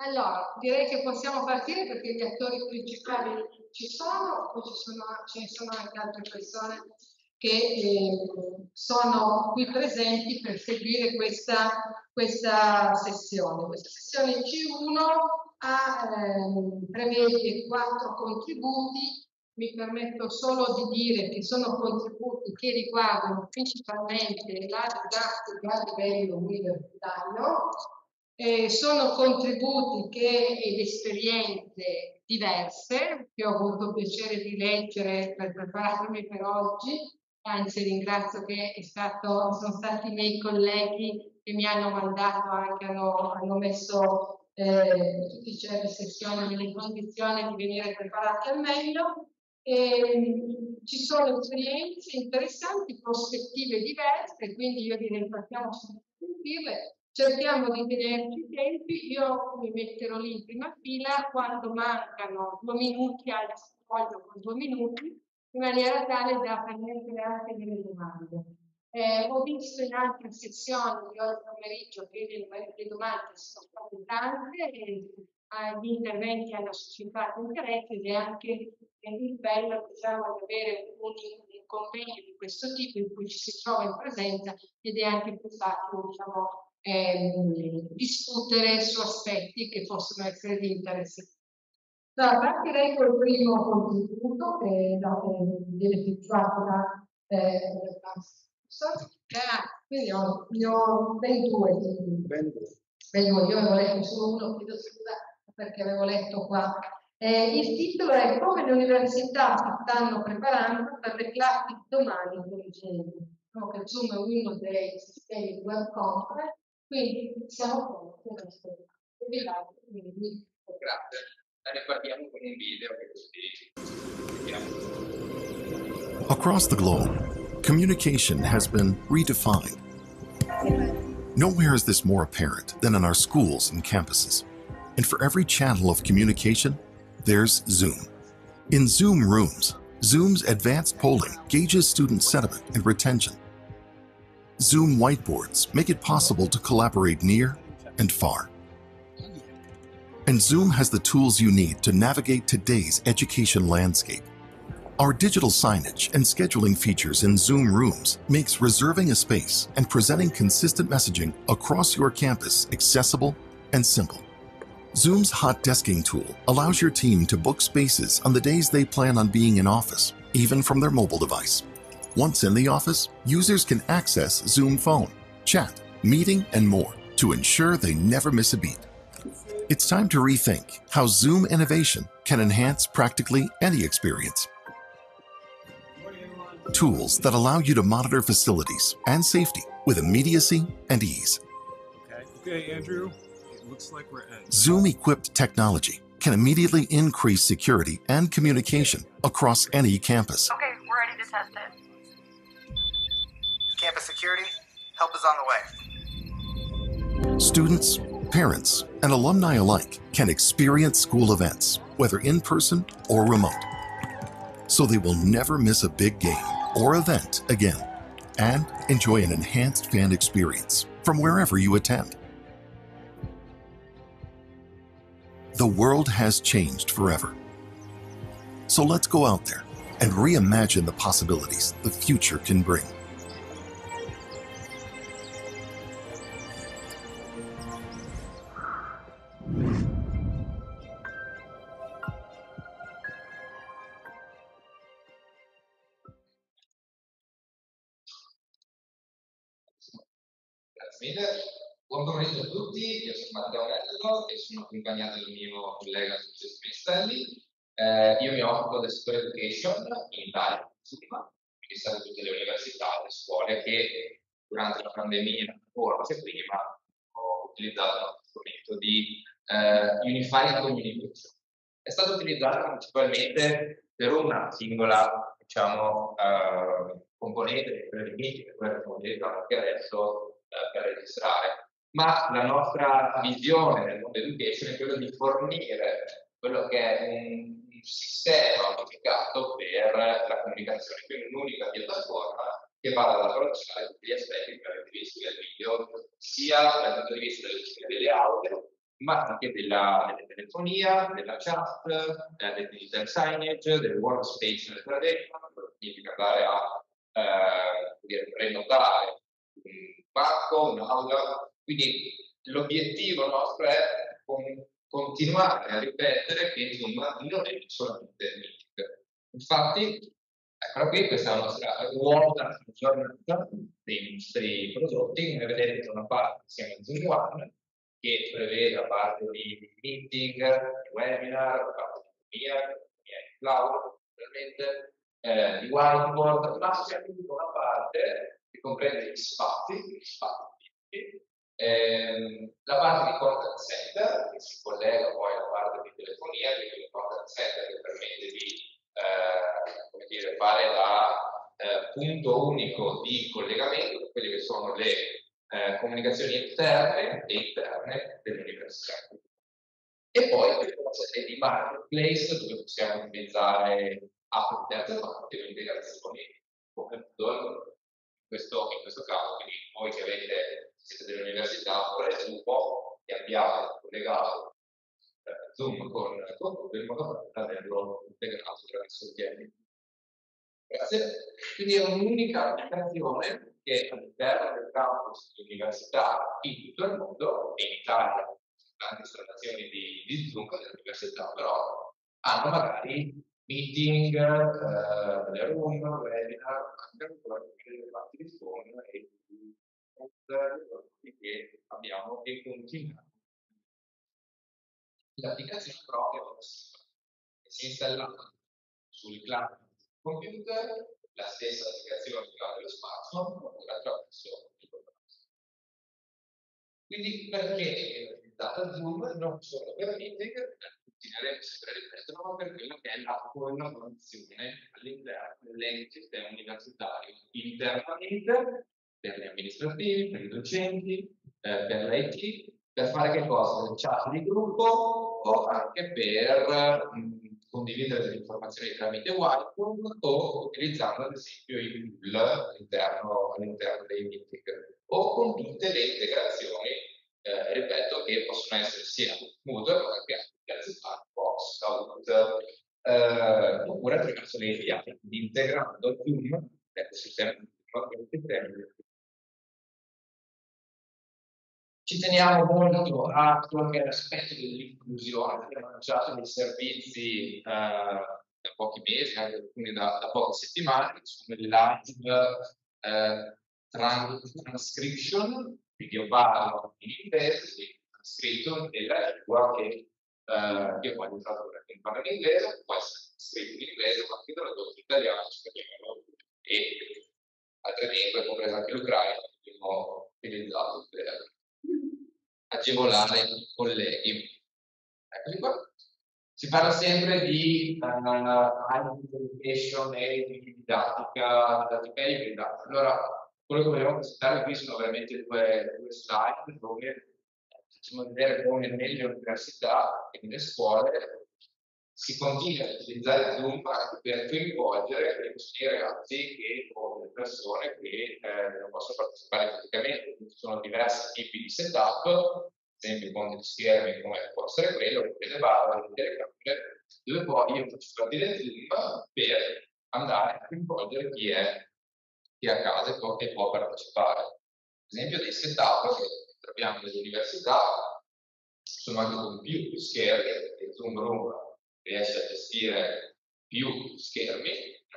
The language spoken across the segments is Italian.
Allora, direi che possiamo partire perché gli attori principali ci sono, poi ci sono, ce ne sono anche altre persone che eh, sono qui presenti per seguire questa, questa sessione. Questa sessione C1 ha, eh, prevede quattro contributi, mi permetto solo di dire che sono contributi che riguardano principalmente la didattica a livello universitario, eh, sono contributi che, ed esperienze diverse che ho avuto piacere di leggere per prepararmi per oggi, anzi ringrazio che stato, sono stati i miei colleghi che mi hanno mandato anche, hanno, hanno messo eh, tutti i le sessioni nelle condizioni di venire preparati al meglio. E, ci sono esperienze interessanti, prospettive diverse, quindi io direi partiamo subito a sentirle cerchiamo di tenerci i tempi, io mi metterò lì in prima fila quando mancano due minuti al foglio con due minuti, in maniera tale da permettere anche delle domande. Eh, ho visto in altre sessioni di oggi pomeriggio che le, domande sono state tante e eh, gli interventi hanno suscitato interesse ed è anche eh, bello diciamo, di avere un, un convegno di questo tipo in cui ci si trova in presenza ed è anche più facile diciamo, ehm, discutere su aspetti che possono essere di interesse. Allora, partirei col primo contributo che viene effettuato da eh, ah, quindi ho, ne ho ben due. Ben due. Ben due. Io avevo letto solo uno, chiedo scusa perché avevo letto qua. Eh, il titolo è Come le università si stanno preparando per le classi domani intelligenti. Diciamo che Zoom è uno dei sistemi di web conference quindi siamo pronti. Quindi, Grazie. Ripartiamo con un video che così. Across the globe, communication has been redefined. Nowhere is this more apparent than in our schools and campuses. And for every channel of communication, there's Zoom. In Zoom Rooms, Zoom's advanced polling gauges student sentiment and retention Zoom whiteboards make it possible to collaborate near and far. And Zoom has the tools you need to navigate today's education landscape. Our digital signage and scheduling features in Zoom Rooms makes reserving a space and presenting consistent messaging across your campus accessible and simple. Zoom's hot desking tool allows your team to book spaces on the days they plan on being in office, even from their mobile device. Once in the office, users can access Zoom Phone, chat, meeting, and more to ensure they never miss a beat. It's time to rethink how Zoom innovation can enhance practically any experience. Tools that allow you to monitor facilities and safety with immediacy and ease. Okay, okay Andrew, it looks like we're in. Zoom equipped technology can immediately increase security and communication across any campus. Okay, we're ready to test it. Campus security, help is on the way. Students, parents, and alumni alike can experience school events, whether in person or remote. So they will never miss a big game or event again and enjoy an enhanced fan experience from wherever you attend. The world has changed forever. So let's go out there and reimagine the possibilities the future can bring. Miller. Buon pomeriggio a tutti, io sono Matteo Mello e sono accompagnato dal mio collega Francesco Mistelli. Eh, io mi occupo del settore education in Italia, quindi sono tutte le università, le scuole che durante la pandemia anche prima ho utilizzato lo strumento di eh, Unified Communication. È stato utilizzato principalmente per una singola diciamo, eh, componente limiti, che è quella che stiamo utilizzando anche adesso, per registrare, ma la nostra visione del mondo education è quella di fornire quello che è un, sistema unificato per la comunicazione, quindi un'unica piattaforma che vada ad approcciare tutti gli aspetti dal punto di vista del video, sia dal punto di vista delle, audio, ma anche della, della telefonia, della chat, eh, del digital signage, del workspace nel telefono, significa andare a eh, prenotare un banco, un'aula. Quindi l'obiettivo nostro è con, continuare a ripetere che Zoom non è solamente meeting. Infatti, eccola qui, questa è la nostra ruota giornata dei nostri prodotti. Come vedete, da una parte siamo in Zoom One, che prevede la parte di meeting, di webinar, la parte di economia, di cloud, naturalmente, eh, di whiteboard, ma c'è anche una parte che comprende gli spazi, gli spazi eh, la parte di contact center, che si collega poi alla parte di telefonia, quindi il contact center che permette di eh, dire, fare da eh, punto unico di collegamento per quelle che sono le eh, comunicazioni interne e interne dell'università. E poi le cose di marketplace dove possiamo utilizzare app di terze parti o integrazioni come Google questo, in questo caso, quindi voi che avete, siete dell'università oppure Zoom e abbiate collegato eh, Zoom con, con Google in modo da averlo integrato attraverso il GM. Grazie. Quindi è un'unica applicazione che all'interno del campus di università in tutto il mondo, e in Italia, tante installazioni di, di Zoom dell'università, però hanno magari meeting, uh, le room, webinar, anche ancora le parti di phone e di che abbiamo e continuiamo. L'applicazione proprio è si è installata sul cloud computer la stessa applicazione durante lo smartphone oppure attraverso il browser. Quindi perché è utilizzata Zoom non solo per meeting, continueremo sempre a per quello che è la collaborazione all'interno dell'ecosistema universitario, internamente per gli amministrativi, per i docenti, eh, per l'IT, per fare che cosa? Le chat di gruppo o anche per mh, condividere delle informazioni tramite whiteboard o utilizzando ad esempio i tool all'interno, all'interno dei meeting o con tutte le integrazioni, eh, ripeto, che possono essere sia Moodle ma anche Gazetto, Box, Out, eh, oppure attraverso le API, quindi integrando Zoom, l'ecosistema ci teniamo molto a quello che è l'aspetto dell'inclusione, abbiamo lanciato dei servizi eh, da pochi mesi, anche alcuni da, da poche settimane, sono il live eh, transcription, quindi io parlo in inglese, scritto nella lingua che eh, io voglio tradurre, quindi parlo in inglese, può essere scritto in inglese, ma anche tradotto in italiano, spagnolo e altre lingue, compresa anche l'ucraino, che abbiamo utilizzato per agevolare i colleghi. Eccoli qua. Si parla sempre di uh, education e di didattica, didattica ibrida. Allora, quello che vogliamo presentare qui sono veramente due, due slide dove facciamo vedere come nelle università e nelle scuole si continua a utilizzare Zoom per coinvolgere i ragazzi che, le persone che eh, non possono partecipare fisicamente. Ci sono diversi tipi di setup, ad esempio con degli schermi come può essere quello, con delle barre, delle telecamere, dove poi io faccio partire Zoom per andare a coinvolgere chi è, chi è a casa e può, e partecipare. Ad esempio dei setup che troviamo nelle università sono anche con più schermi, Zoom Room riesce a gestire più schermi,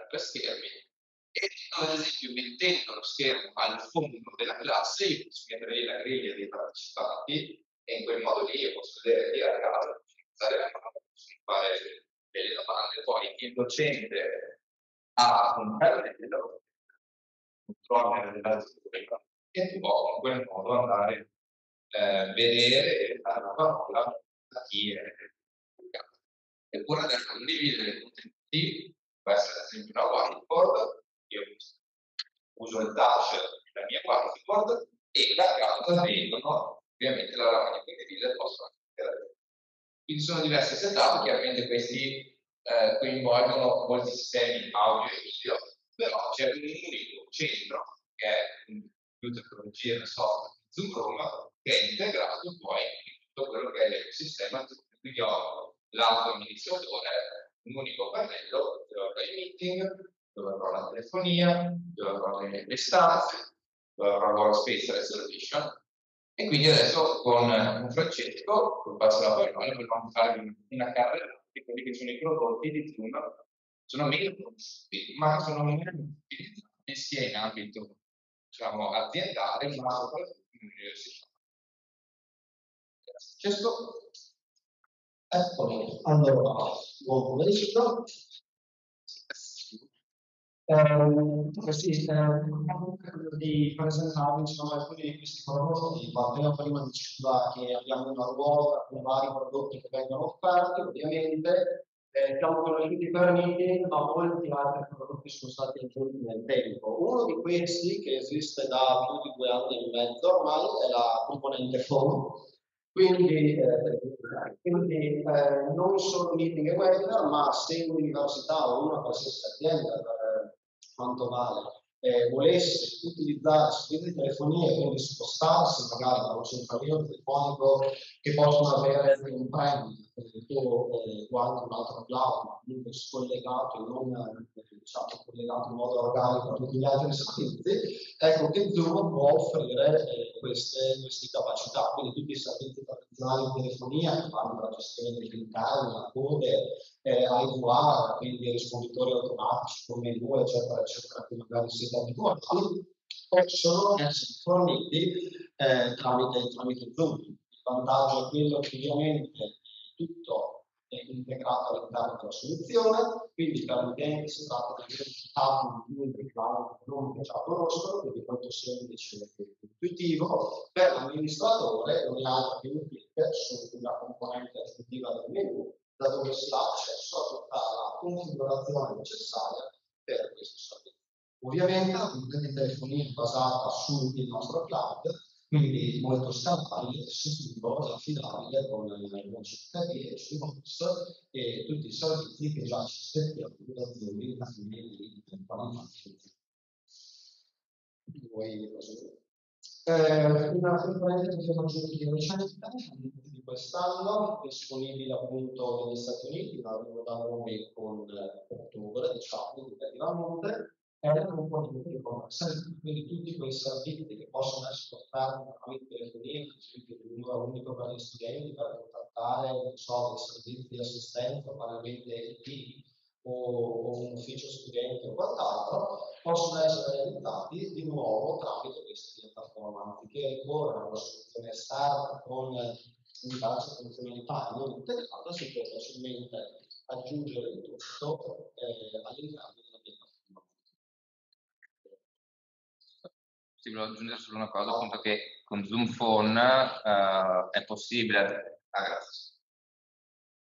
tre schermi, e ad esempio mettendo lo schermo al fondo della classe io posso mettere la griglia dei partecipanti e in quel modo lì io posso vedere chi è a casa, utilizzare la mano, posso fare delle domande, poi il docente ha un carrello, un controller della scuola e può in quel modo andare a eh, vedere e dare la parola a chi è Eppure nel condividere i contenuti, può essere ad esempio una whiteboard, io uso il touch della mia whiteboard e da casa vengono ovviamente la lavagna condivisa e posso anche Quindi sono diversi setup, chiaramente questi eh, coinvolgono molti sistemi audio e video, però c'è un unico centro che è computer per gestire software Zoom Room che è integrato poi in tutto quello che è l'ecosistema, quindi ho l'auto amministratore, un unico pannello dove avrò i meeting, dove avrò la telefonia, dove avrò le, le stanze, dove avrò workspace reservation, e quindi adesso con, con Francesco, col passo della parola, vogliamo fare una carrellata di quelli che sono i prodotti di Zoom. Sono meno ma sono meno utilizzati sia in ambito diciamo, aziendale, ma soprattutto in università. Francesco? Eccomi, allora, buon pomeriggio. Eh, sì, eh, di presentare insomma, alcuni di questi prodotti, appena prima diceva che abbiamo una ruota con vari prodotti che vengono offerti, ovviamente eh, siamo conosciuti per meeting, ma molti altri prodotti sono stati aggiunti nel tempo. Uno di questi, che esiste da più di due anni e mezzo ormai, è la componente phone. Quindi, eh, quindi eh, non solo meeting e webinar, ma se un'università o una qualsiasi azienda per quanto vale, eh, volesse utilizzare di telefonia e quindi spostarsi magari da un centralino telefonico che possono avere un premio o, eh, o anche un altro cloud, ma comunque scollegato e non eh, diciamo, collegato in modo organico a tutti gli altri servizi, ecco che Zoom può offrire eh, queste, queste, capacità. Quindi tutti i servizi tradizionali di telefonia che vanno dalla gestione degli interni, a code, eh, IVR, quindi risponditori automatici con menu, eccetera, eccetera, che magari siete abituati, possono essere forniti eh, tramite, tramite Zoom. Il vantaggio è quello che ovviamente tutto è integrato all'interno della soluzione, quindi per l'utente si tratta di un più integrato non che già conoscono, quindi molto semplice e intuitivo. Per l'amministratore non altro che un su una componente aggiuntiva del menu da dove si ha accesso a tutta la configurazione necessaria per questo servizio. Ovviamente la di telefonia è basata sul nostro cloud, quindi molto scalabile, sicuro e affidabile con il CK10, Box e tutti i servizi che già ci aspettiamo da aziende in fine di Vuoi eh, una componente di recente di quest'anno, disponibile appunto negli Stati Uniti, ma arrivo da noi con ottobre, diciamo, indicativamente, è la componente di quindi tutti quei servizi che possono essere offerti tramite telefonia, servizi di numero unico per gli studenti, per contattare, non so, servizi di assistenza, banalmente IT o, o un ufficio studente o quant'altro, possono essere realizzati di nuovo tramite queste piattaforme, anziché ricorrere a una soluzione esterna con diverse funzionalità non integrate, si può facilmente aggiungere il tutto eh, all'interno Sì, volevo aggiungere solo una cosa, appunto che con Zoom Phone uh, è possibile... Ah, grazie.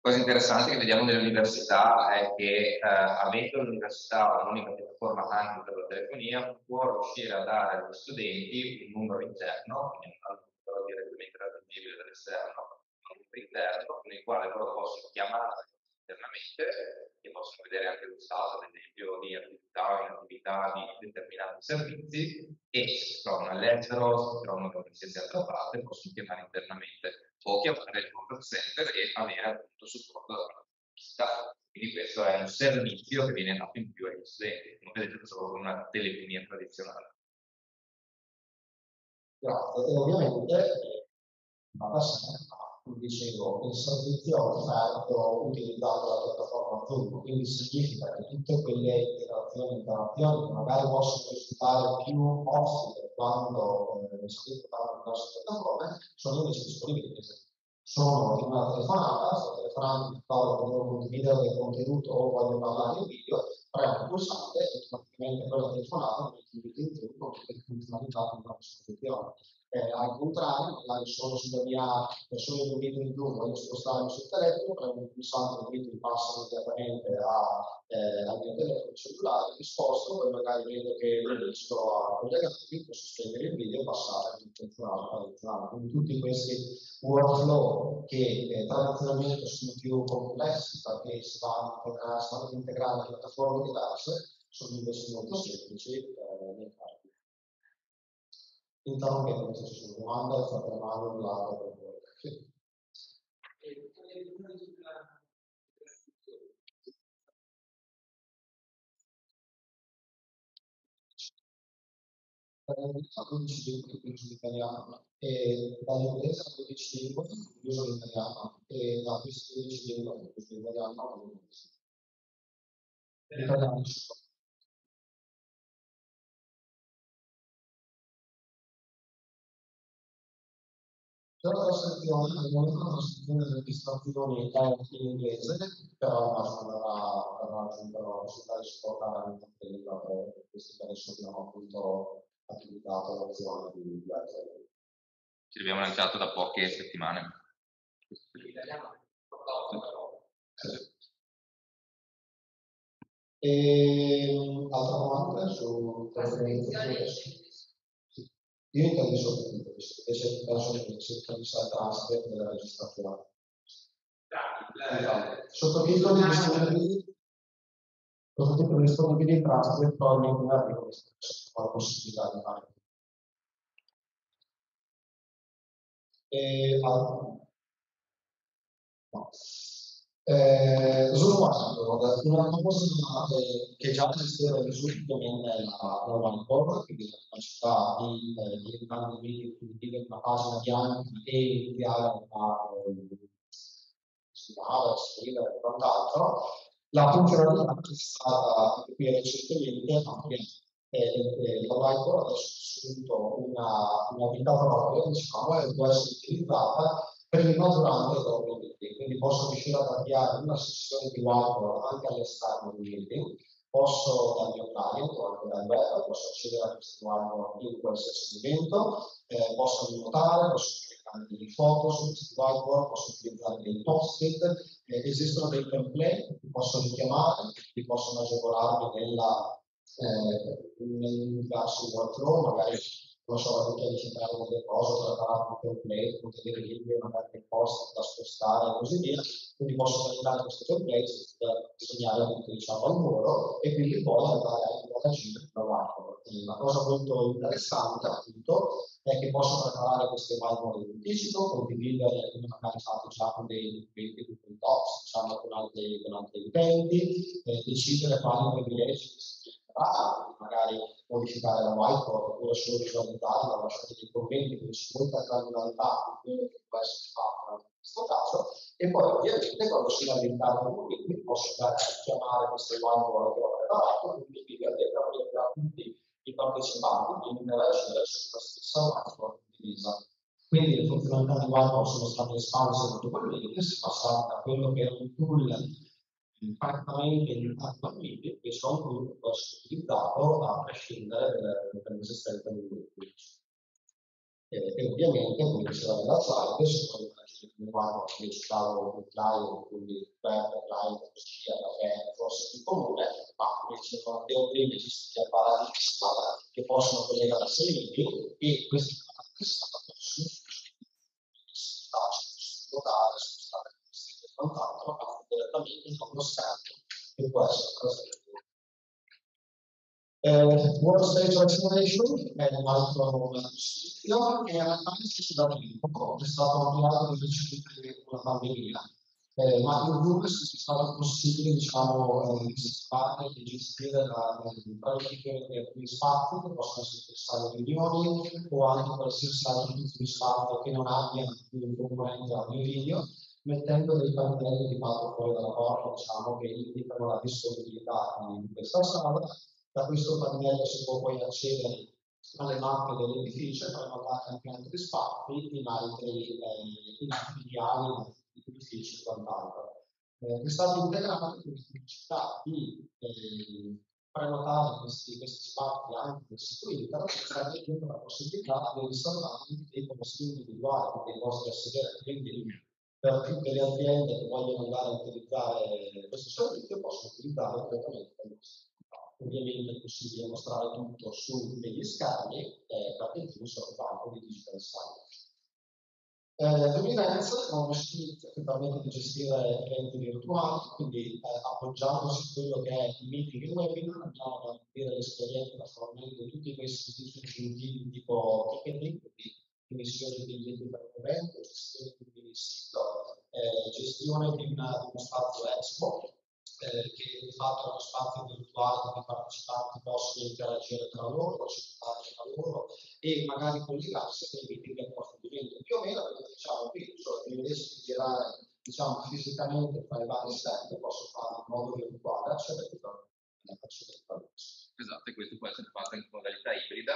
Cosa interessante che vediamo nelle università è che uh, avendo l'università un'unica piattaforma anche per la telefonia, può riuscire a dare agli studenti un numero interno, quindi un numero direttamente raggiungibile dall'esterno, un numero interno con il quale loro possono chiamare internamente e possono vedere anche lo stato, ad esempio, di attività o inattività di determinati servizi e se si trovano all'estero, se si trovano da qualsiasi altra parte, possono chiamare internamente o chiamare il contact center e avere appunto supporto dalla università. Quindi questo è un servizio che viene dato in più agli studenti, non vedete solo con una telefonia tradizionale. Grazie, e ovviamente va da come dicevo, il servizio offerto utilizzando la piattaforma Zoom, quindi significa che tutte quelle integrazioni e interazioni che magari possono risultare più possibili quando eh, si utilizzano le nostre piattaforme sono invece disponibili. Sono in una telefonata, sto telefonando, devo condividere del contenuto o voglio parlare in video, premo il pulsante e automaticamente quella telefonata mi Zoom con tutte le funzionalità che abbiamo a disposizione eh, al contrario, magari sono sulla mia persona in video in Zoom, voglio spostarmi sul telefono, prendo un pulsante video mi passa immediatamente eh, al mio telefono cellulare, mi sposto, poi magari vedo che riesco a collegarmi, posso spegnere il video e passare tradizionale. Quindi tutti questi workflow che eh, tradizionalmente sono più complessi perché si vanno a integrare, si piattaforme diverse, sono invece molto semplici eh, se ci sono domande, fate la mano, un lato per voi. Sì. dall'inglese a 12 lingue l'uso l'italiano e dall'inglese a 12 lingue l'uso l'italiano e da queste 12 lingue l'uso l'italiano all'inglese. L'italiano C'è la momento la trascrizione delle registrazioni è in inglese, però immagino verrà, verrà aggiunto possibilità di supportare il per questi che adesso abbiamo appunto attività l'opzione di, altre. Ci abbiamo lanciato da poche settimane. Sì. E altra domanda su sì. Io intendo sottotitoli, invece penso che si interessa il transcript della registrazione. Sottotitoli disponibili, sottotitoli disponibili in transcript probabilmente in arrivo la possibilità di fare. E, no. Eh, solo una cosa che già esisteva recentemente nella whiteboard, quindi la capacità di diventare dei video produttivi una pagina bianca e inviare a studiare, scrivere e quant'altro, la funzionalità è stata qui recentemente ampliata eh, la whiteboard ha assunto una, una vita propria, diciamo, e può essere utilizzata prima, durante e dopo il meeting. Quindi posso riuscire ad avviare una sessione di whiteboard anche all'esterno del meeting, posso dal mio client o anche dal web, posso accedere a questo whiteboard in qualsiasi momento, eh, posso annotare, posso caricare delle foto su questo whiteboard, posso utilizzare dei post-it, eh, esistono dei template che posso richiamare, che possono agevolarmi nella eh, nel verso workflow, magari non so, anche ricercare delle cose, preparare un template, contenere libri, magari dei post da spostare e così via. Quindi posso validare questo template per disegnare appunto diciamo al muro e quindi poi andare a interagire con la whiteboard. La cosa molto interessante appunto è che posso preparare queste whiteboard in anticipo, condividere come magari fate già con dei documenti Google Docs, diciamo con altri, con altri utenti, eh, decidere quali privilegi ah, magari modificare la whiteboard oppure solo visualizzarla, lasciare dei commenti, quindi c'è molta granularità di quello che può essere fatto in questo caso, e poi ovviamente quando sono all'interno di un meeting posso andare a chiamare queste whiteboard che ho preparato, quindi condividere tra tutti i partecipanti di interagire sulla stessa whiteboard condivisa. Quindi le funzionalità di whiteboard sono state espanse meeting e si passa da quello che era un tool francamente attualmente questo output può essere utilizzato a prescindere dall'esistenza un gruppo. E, e ovviamente, come diceva nella slide, sono quando che citavo il client, quindi web client, ossia che forse più comune, ma come diceva Matteo prima esistono dei apparati che possono collegare a meeting e questi apparati possono votare, spostare questi e quant'altro in uno scanner che essere presente. Eh, Workspace Acceleration è un altro sito che è un'analisi da tempo, è stato avviato nel recentemente con la pandemia, eh, ma in Rubis è stato possibile diciamo, eh, disegnare e gestire la planificazione di alcuni spazi che possono essere sale riunioni o anche qualsiasi altro tipo di spazio che non abbia un componente audio video mettendo dei pannelli di fatto fuori dalla porta, diciamo, che indicano la disponibilità di, questa sala. Da questo pannello si può poi accedere alle mappe dell'edificio e prenotare anche altri spazi in altri, eh, in altri edifici e quant'altro. Eh, è stato integrato con la necessità di eh, prenotare questi, questi spazi anche sito internet, stata aggiunta la possibilità di riservare dei posti individuali, dei posti a quindi per tutte le aziende che vogliono andare a utilizzare questo servizio possono utilizzarlo direttamente con Ovviamente è possibile mostrare tutto su degli schermi eh, perché tool sono fatto di digital signage. Eh, è uno strumento che permette di gestire eventi virtuali, quindi eh, appoggiandosi a quello che è il meeting e webinar, andiamo a garantire l'esperienza fornendo tutti questi servizi aggiuntivi tipo ticketing, quindi emissione di biglietti per un evento, gestione di un sito, eh, gestione di, una, di uno spazio Expo, eh, che di fatto è uno spazio virtuale dove i partecipanti possono interagire tra loro, consultare tra loro e magari collegarsi con i meeting di approfondimento. Più o meno che facciamo qui, cioè che riesco a girare diciamo, fisicamente tra i vari stand, posso farlo in modo virtuale, accedere a la faccio Esatto, e questo può essere fatto in modalità ibrida.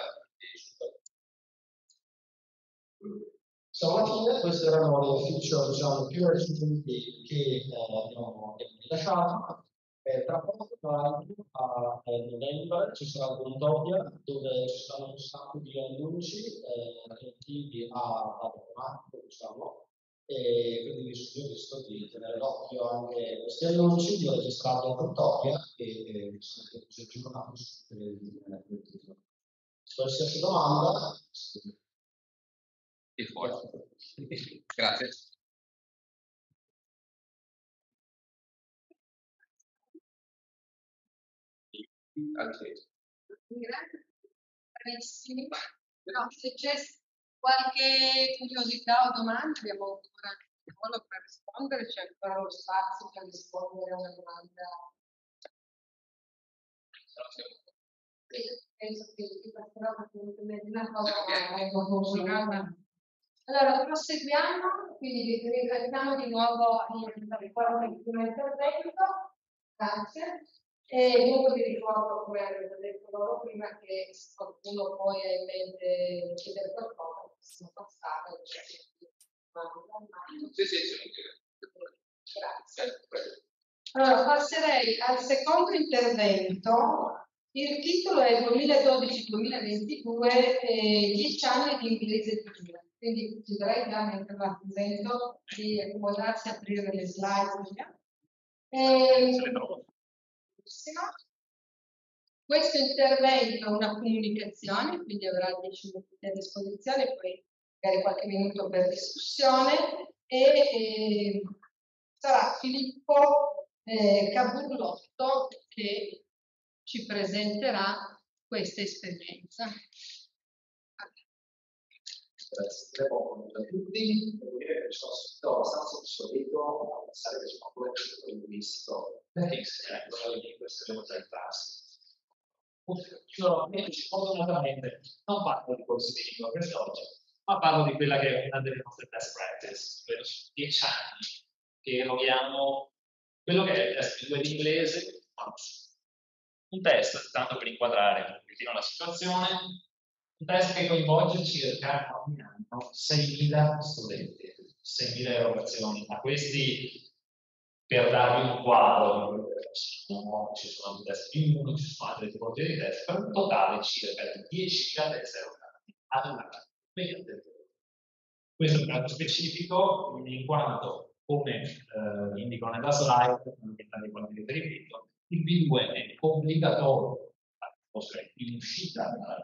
Stamattina queste erano le feature diciamo, più recenti che eh, abbiamo rilasciato. Eh, tra poco, a eh, novembre ci sarà Gondopia dove ci saranno un sacco di annunci eh, relativi a, a tematico, diciamo, e quindi vi visto di tenere d'occhio anche questi annunci, di registrarli a Gondopia e, e sono aggiornati su tutte le Qualsiasi domanda, e fuori. Grazie. Grazie. Bravissimi. No, se c'è qualche curiosità o domanda, abbiamo ancora il tempo per rispondere, c'è ancora lo spazio per rispondere a una domanda. Penso che ti passerò perché una cosa allora, proseguiamo, quindi ringraziamo di nuovo per il primo intervento, grazie. E dunque vi ricordo, come avevo detto loro prima, che se qualcuno poi ha in mente chiedere qualcosa, possiamo passare. Sì, sì, sì. Grazie. Allora, passerei al secondo intervento. Il titolo è 2012-2022, eh, 10 anni di inglese 2000. Quindi chiederei già mentre la presento di accomodarsi a aprire le slide. E... Questo intervento è una comunicazione, quindi avrà 10 minuti a disposizione, poi magari qualche minuto per discussione. E, e sarà Filippo eh, Caburlotto che ci presenterà questa esperienza. per essere poco a tutti, devo dire che sono stato abbastanza obsoleto a pensare che sono pure un visto perché insegnare quella lingua saremo già in classe. Io fortunatamente non parlo di corsi di lingua quest'oggi, ma parlo di quella che è una delle nostre best practice, ovvero su dieci anni che eroghiamo quello che è il test di inglese, un test, tanto per inquadrare un pochettino la situazione, un test che coinvolge circa ogni anno 6.000 studenti, 6.000 erogazioni. A questi, per darvi un quadro, ci sono test più uno, ci sono altre tipologie di test, per un totale circa di 10.000 test erogati ad un anno. Questo è un caso specifico in quanto, come eh, indico nella slide, non di qualche riferimento, il B2 è obbligatorio, in uscita dalla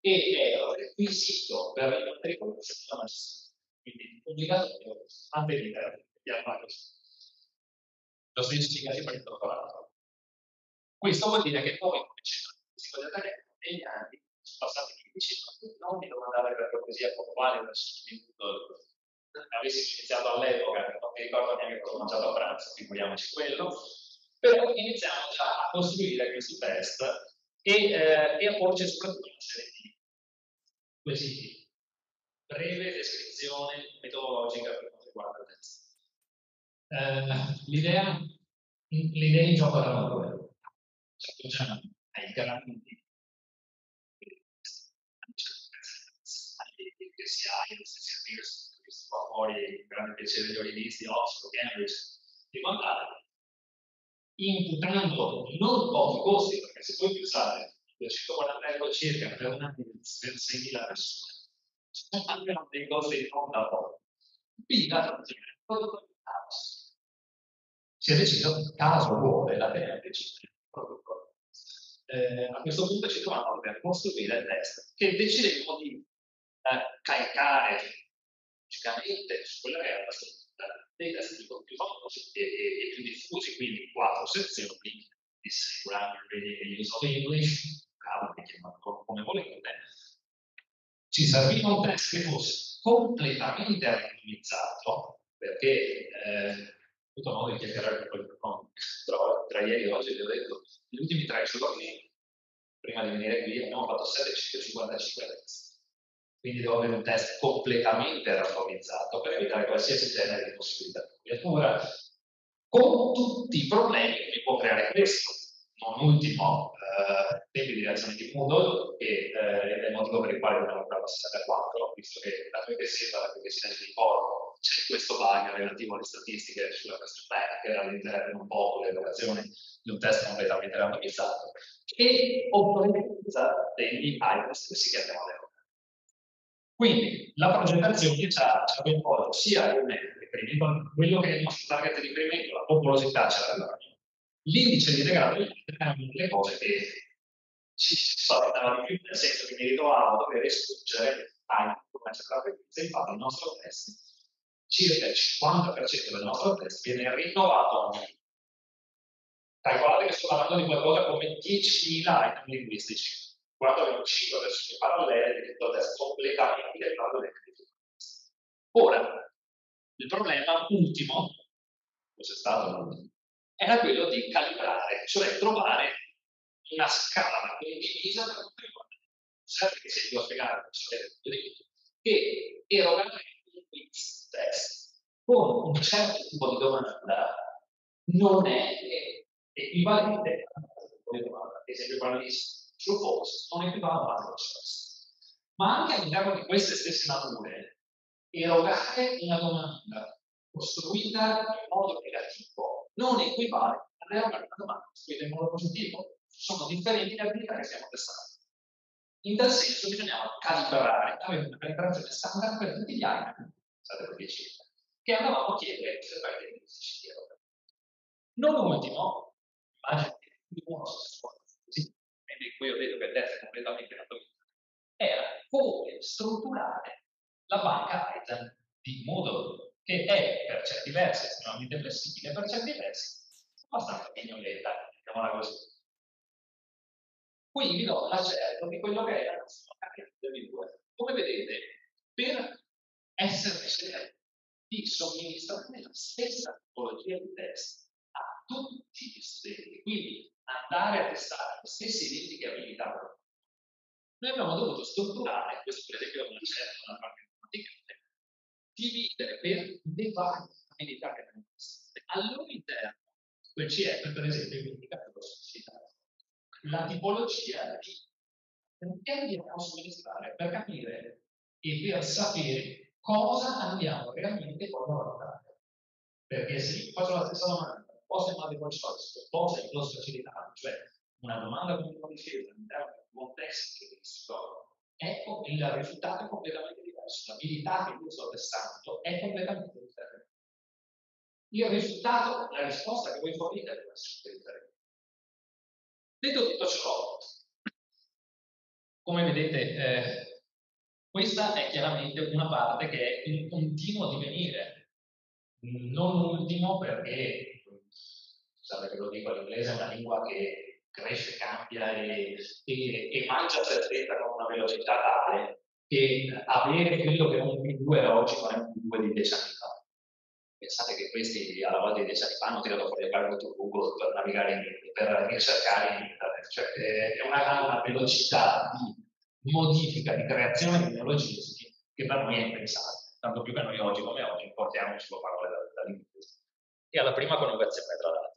e è un requisito per il matricola della magistratura. Quindi obbligatorio mantenere il lo stesso significa per il dottorato. Questo vuol dire che poi, come centro talento, negli anni sono passati 15 non mi domandare per cortesia quale verso l'istituto avessi iniziato all'epoca, non mi ricordo neanche cosa ho mangiato a pranzo, figuriamoci quello, però iniziamo già a costruire questi test e, eh, e a porci soprattutto una serie di quesiti. Breve descrizione metodologica per quanto riguarda il test. Eh, l'idea, l'idea in gioco erano due. Già ai grandi che si ha in stessi Pierce, che si fa fuori il grande piacere degli olivisti, Oxford, Cambridge e quant'altro, imputando non pochi costi, perché se voi pensate 240 euro circa per un anno per 6.000 persone. Abbiamo dei costi di non da poco. Quindi la si è deciso, caso vuole, la Terra ha deciso eh, a questo punto ci troviamo per costruire il test che decidemmo di eh, caricare logicamente su quella che era la struttura dei test più famosi e, e, e più diffusi, quindi quattro sezioni di e Use of English, cavoli, chiamatelo come volete, ci serviva un test che fosse completamente randomizzato, perché eh, avuto modo di chiacchierare con tra, tra ieri e oggi, vi ho detto, negli ultimi tre giorni, prima di venire qui, abbiamo fatto 755 test. Quindi devo avere un test completamente randomizzato per evitare qualsiasi genere di possibilità di copertura, con tutti i problemi che mi può creare questo. Non ultimo, eh, tempi di reazione di Moodle, che eh, è il motivo per il quale abbiamo passare a 4, visto che la progressiva, la progressiva di ricordo, c'è questo bug relativo alle statistiche sulla questione tecnica all'interno un po' l'elaborazione di un test completamente randomizzato e automatizza degli items che si chiamano quindi la progettazione ci ha, ci ha coinvolto sia quello che è il nostro target di riferimento, la popolosità ce l'abbiamo, l'indice di degrado erano le cose che ci spaventavano di più, nel senso che mi ritrovavo a dover espungere time come c'è la frequenza, infatti il nostro test circa il 50% del nostro test viene rinnovato ogni. Calcolate che sto parlando di qualcosa come 10.000 item linguistici. Quando abbiamo 5 versioni parallele di tutto il test completamente parallele. Ora, il problema ultimo, cos'è stato l'ultimo, era quello di calibrare, cioè trovare una scala condivisa per i Serve che se devo spiegare, che erogare un quiz test con un certo tipo di domanda non è equivalente a una domanda. Ad esempio, dici true false, non equivale a multiple choice. Ma anche all'interno di queste stesse nature, erogare una domanda costruita in modo negativo non equivale a erogare una domanda costruita in modo positivo. Sono differenti le abilità che stiamo testando. In tal senso bisognava calibrare, avere una calibrazione standard per tutti gli item, state piacere, che andavamo a chiedere se fai dei fisici di errore. Non ultimo, immagino che uno si di cui ho detto che test è completamente randomizzato, era come strutturare la banca item di Moodle, che è per certi versi estremamente flessibile, per certi versi abbastanza pignoletta, mettiamola così. Qui vi do l'accerto di quello che è la nostra HTML2. Come vedete, per essere certi di somministrare la stessa tipologia di test a tutti gli studenti, quindi andare a testare le stesse identiche abilità noi abbiamo dovuto strutturare, questo per esempio è una certa una parte informatica, dividere per le varie abilità che abbiamo testate. Al loro interno, quel CF per esempio indica che posso citare la tipologia di che andiamo a somministrare per capire e per sapere cosa andiamo realmente a valutare. Perché se io faccio la stessa domanda, in multiple choice, posa in close facilità, cioè una domanda con una difesa all'interno di un contesto che esploro, ecco il risultato è completamente diverso. L'abilità che io sto testando è completamente differente. Il risultato, la risposta che voi fornite deve essere differente. Detto tutto ciò, come vedete, eh, questa è chiaramente una parte che è in continuo divenire. Non ultimo perché, scusate che lo dico all'inglese, è una lingua che cresce, cambia e, e, e mangia certezza con una velocità tale che avere quello che è un P2 era oggi non è un P2 di 10 anni fa. Pensate che questi alla volta di 10 anni fa hanno tirato fuori il calcolo Google per navigare in per ricercare in internet, cioè è una, una velocità di modifica, di creazione di neologismi che per noi è impensabile, tanto più che noi oggi come oggi importiamo solo parole dall'inglese. E alla prima coniugazione tra l'altro.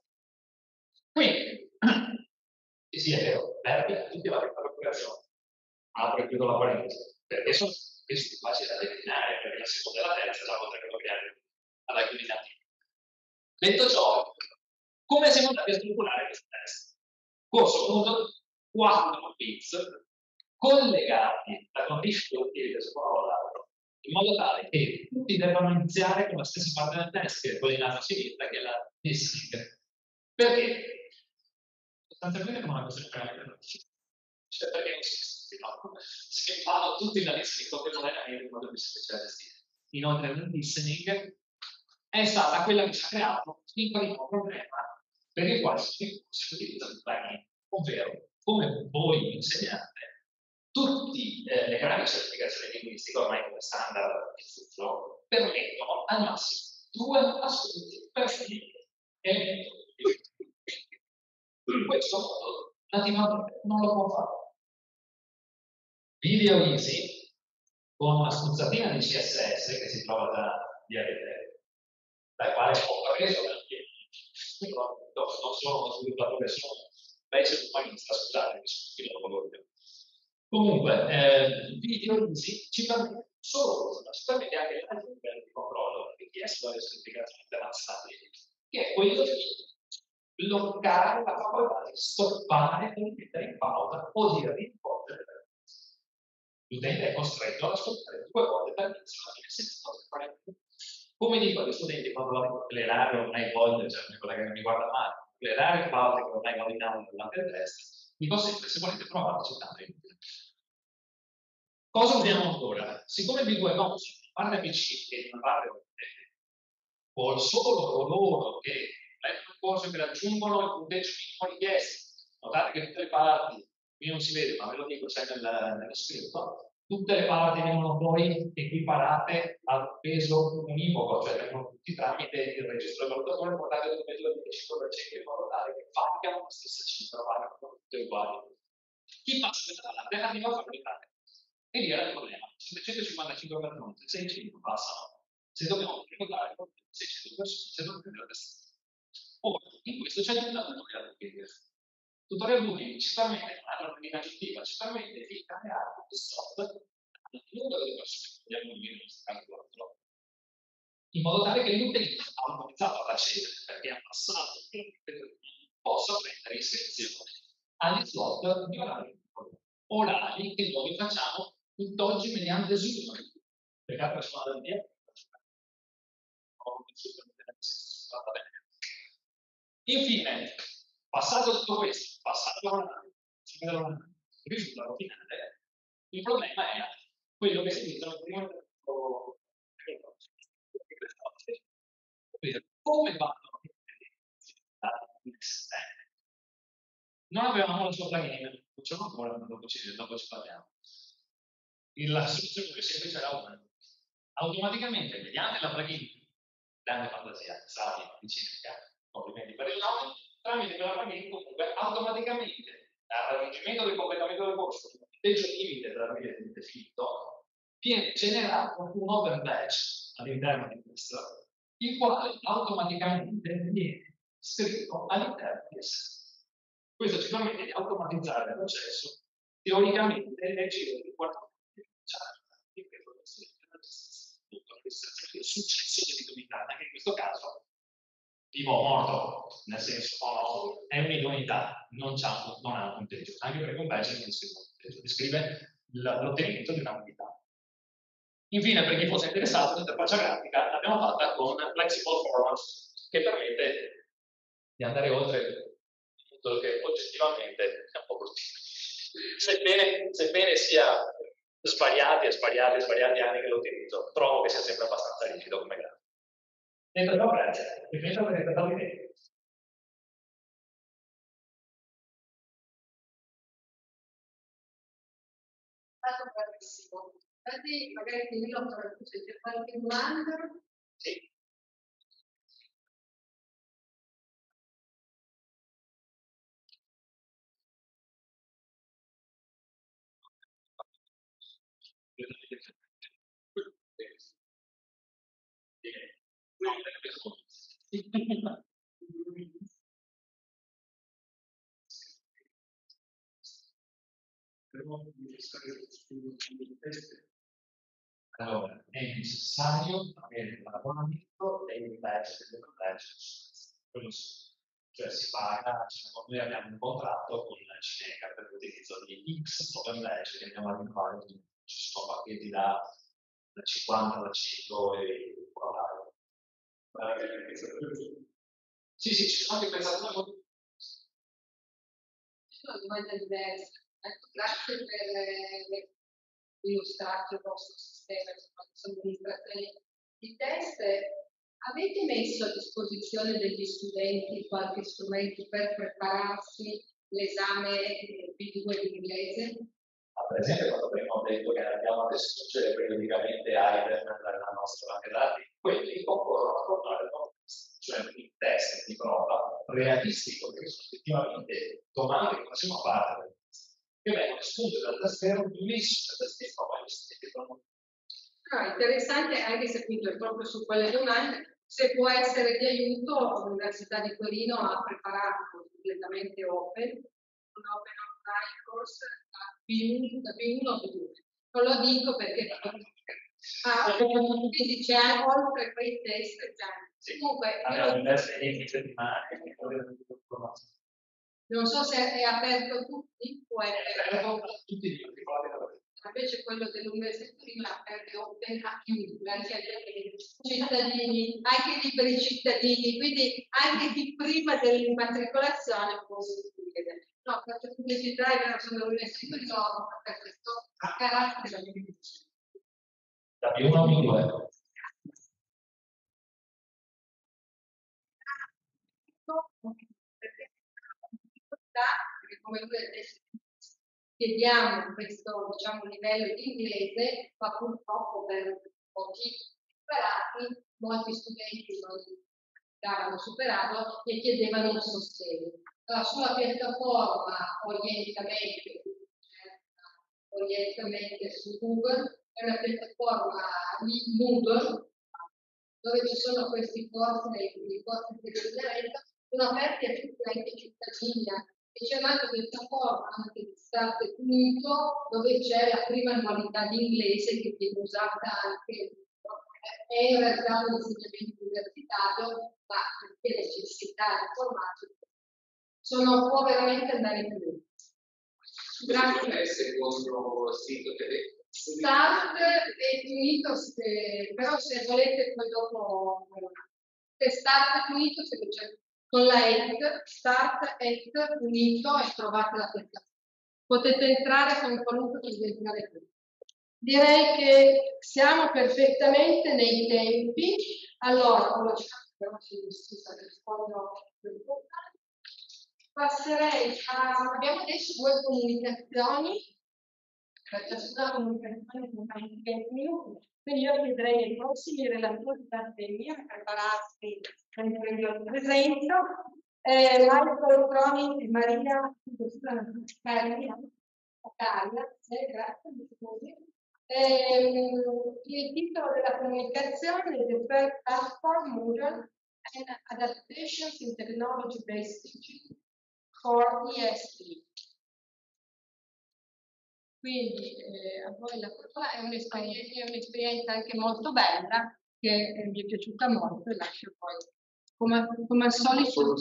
Quindi, vero, verbi tutti vanno in procurazione, apro e chiudo la parentesi, perché sono questi facili da declinare, perché la seconda e la terza la potrebbero creare alla combinativa. Detto ciò, come siamo andati a strutturare questo test? Corso modo quattro bits collegati da condition utili del all'altro, in modo tale che tutti debbano iniziare con la stessa parte del test, che è quella in alto a sinistra, che è la listening. Perché? Sostanzialmente come una questione veramente cioè perché non si no? si fanno tutti la listening contemporaneamente in modo più specialisti. Inoltre il listening è stata quella che ci ha creato il primo problema per il quale si, utilizza il plugin, ovvero come voi insegnate, tutte eh, le grandi certificazioni linguistiche ormai come standard di studio permettono al massimo due assoluti perfini e in questo modo nativamente non lo può fare. Video easy con una spruzzatina di CSS che si trova da di avete, dai quale ho preso anche non sono uno sviluppatore, sono invece un humanista, scusate, mi sono finito Comunque, eh, video easy ci permette solo questo, ma ci permette anche altri livelli di controllo richiesto dalle certificazioni avanzate, che è quello di bloccare la facoltà di stoppare di mettere in pausa o di rincorrere L'utente è costretto ad ascoltare due volte per inizio alla fine. Fare come dico agli studenti quando le rare ormai volte, cioè un collega che mi guarda male, le rare volte che ormai vado in aula durante il test, dico sempre, se volete provarci tanto inutile. Cosa usiamo ancora? Siccome B2 non parte PC e una parte utente, o solo coloro che mettono il corso che raggiungono il punteggio minimo richiesto, notate che tutte le parti, qui non si vede, ma ve lo dico, c'è nel, nello scritto, tutte le parti vengono poi equiparate al peso univoco, cioè vengono tutti tramite il registro di valutazione portate ad un peso del 25% in modo tale che valgano la stessa cifra, valgano tutte uguali. Chi passa questa parte arriva a fare l'Italia. E lì era il problema. 755 persone, se 600 passano, se dobbiamo ricordare 600 persone, se dobbiamo prendere Ora, in questo c'è la tutorial booking. Tutorial booking ci permette, una normativa aggiuntiva, ci permette di cambiare il slot al numero di persone che vogliamo dire in questo caso 4, in modo tale che l'utente ha autorizzato ad accedere, perché ha passato possa prendere in selezione agli slot di orari orari che noi facciamo tutt'oggi mediante Zoom. Perché la persona del mio Infine, passato tutto questo, passato la il risultato finale, il problema è quello che si dice nel primo come vanno in Non avevamo la sua plugin, non c'è ancora, dopo ci, dopo ci parliamo la soluzione più semplice era una. Automaticamente, mediante la plugin, grande fantasia, sabbia, ricerca, complimenti per il nome, tramite quella plugin comunque automaticamente dal raggiungimento del completamento del corso, il punteggio limite tra virgolette definito, viene generato un open batch all'interno di questo, il quale automaticamente viene scritto all'interno di esso. Questo ci permette di automatizzare il processo teoricamente nel giro di 4 il successo dell'idoneità, anche in questo caso vivo o morto, nel senso o no, è un'idoneità, non, non ha un punteggio, anche perché un badge non descrive un descrive l'ottenimento di una unità. Infine, per chi fosse interessato, l'interfaccia grafica l'abbiamo fatta con Flexible Formats, che permette di andare oltre tutto che oggettivamente è un po' brutto. Sebbene, sebbene sia svariati e svariati e svariati anni che lo utilizzo, trovo che sia sempre abbastanza rigido come grafico. Detto ciò, grazie. Vi penso che è stato tempo. Stato bravissimo. Infatti, magari finirò per c'è qualche domanda. Sì. Allora, è necessario avere l'abbonamento e il badge del. Quello cioè si paga, diciamo, noi abbiamo un contratto con la Cineca per l'utilizzo di X badge che andiamo a rinnovare, ci sono pacchetti da 50, da 100 e 40 sì, sì, ci sono anche pensatori molto... Ci sono domande diverse. Ecco, grazie per eh, illustrarci il vostro sistema di somministrazione di test. Avete messo a disposizione degli studenti qualche strumento per prepararsi l'esame B2 di inglese? Ma per esempio, quando ho detto che abbiamo a distruggere periodicamente item dalla nostra banca dati, quelli concorrono a portare cioè un test di prova realistico che effettivamente domani facciamo parte del test, che vengono spunti dal tastiero durissimo da questi prova No, interessante anche se appunto è proprio su quelle domande, se può essere di aiuto l'Università di Torino ha preparato completamente open, un open course da B1, da B1 a B2. Non lo dico perché ah, quindi c'è oltre quei test, cioè, comunque diverse di non so se è aperto a tutti o è aperto a tutti invece quello dell'Università Torino aperte open a chiunque, anche ai cittadini, anche liberi cittadini, quindi anche chi prima dell'immatricolazione può sostituire. No, faccio pubblicità e non sono di Torino, perché questo a carattere Da più uno più due. Perché come lui chiediamo questo diciamo, livello di inglese, ma purtroppo per motivi disperati molti studenti non davano superato e chiedevano un sostegno. Allora, sulla piattaforma orientamento, orientamento su Google, è una piattaforma di Moodle dove ci sono questi corsi, i corsi di insegnamento, sono aperti a tutti, anche cittadini, e c'è un'altra piattaforma anche di Start Punito dove c'è la prima annualità di inglese che viene usata anche è in realtà un insegnamento universitario ma perché necessità informatica sono può veramente andare più grazie secondo sito che Start e Punito però se volete poi dopo per Start se c'è con la ET, Start ET unito e trovate la piattaforma. Potete entrare con qualunque cosa entrare qui. Direi che siamo perfettamente nei tempi. Allora, però scusa, rispondo passerei a... abbiamo adesso due comunicazioni, per ciascuna comunicazione con 20 minuti. Quindi io chiederei ai prossimi relatori parte mia a prepararsi mentre io presento. Eh, Michael Cronin e Maria Caria, Caria eh, grazie, mi scusi. Eh, il titolo della comunicazione è The First Platform Moodle and Adaptations in Technology Based Teaching for ESP. Quindi eh, a voi la parola è un'esperienza, un'esperienza anche molto bella che eh, mi è piaciuta molto e lascio poi come, come al solito.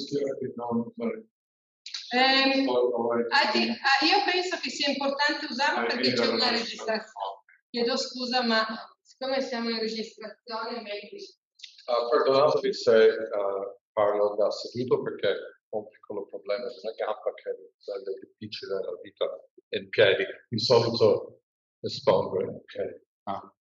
Eh, io penso che sia importante usarlo perché c'è una registrazione. Chiedo scusa, ma siccome siamo in registrazione meglio. Uh, perdonatemi se uh, parlo da seduto perché un piccolo problema di una gamba che rende difficile la vita in piedi. Di solito in piedi. Ah.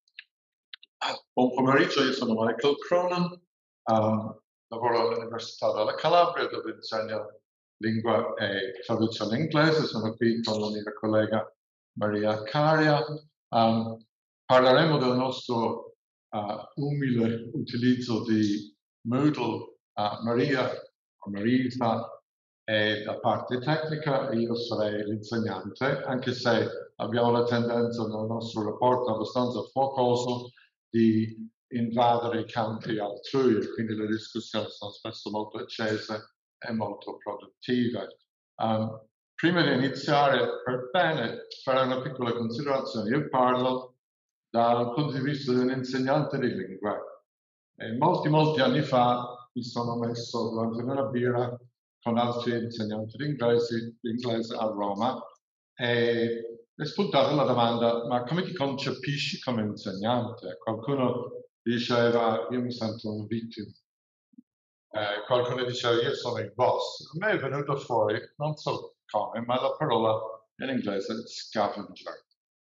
Buon pomeriggio, io sono Michael Cronin, um, lavoro all'Università della Calabria dove insegno lingua e traduzione inglese, sono qui con la mia collega Maria Caria. Um, parleremo del nostro uh, umile utilizzo di Moodle. Uh, Maria, Marisa, e da parte tecnica io sarei l'insegnante, anche se abbiamo la tendenza nel nostro rapporto abbastanza focoso di invadere i campi altrui quindi le discussioni sono spesso molto accese e molto produttive. Um, prima di iniziare, per bene, fare una piccola considerazione. Io parlo dal punto di vista di un insegnante di lingue. E molti, molti anni fa mi sono messo durante una birra con altri insegnanti di inglese, a Roma e è spuntata la domanda, ma come ti concepisci come insegnante? Qualcuno diceva, io mi sento un vittima. Eh, qualcuno diceva, io sono il boss. A me è venuto fuori, non so come, ma la parola in inglese scavenger,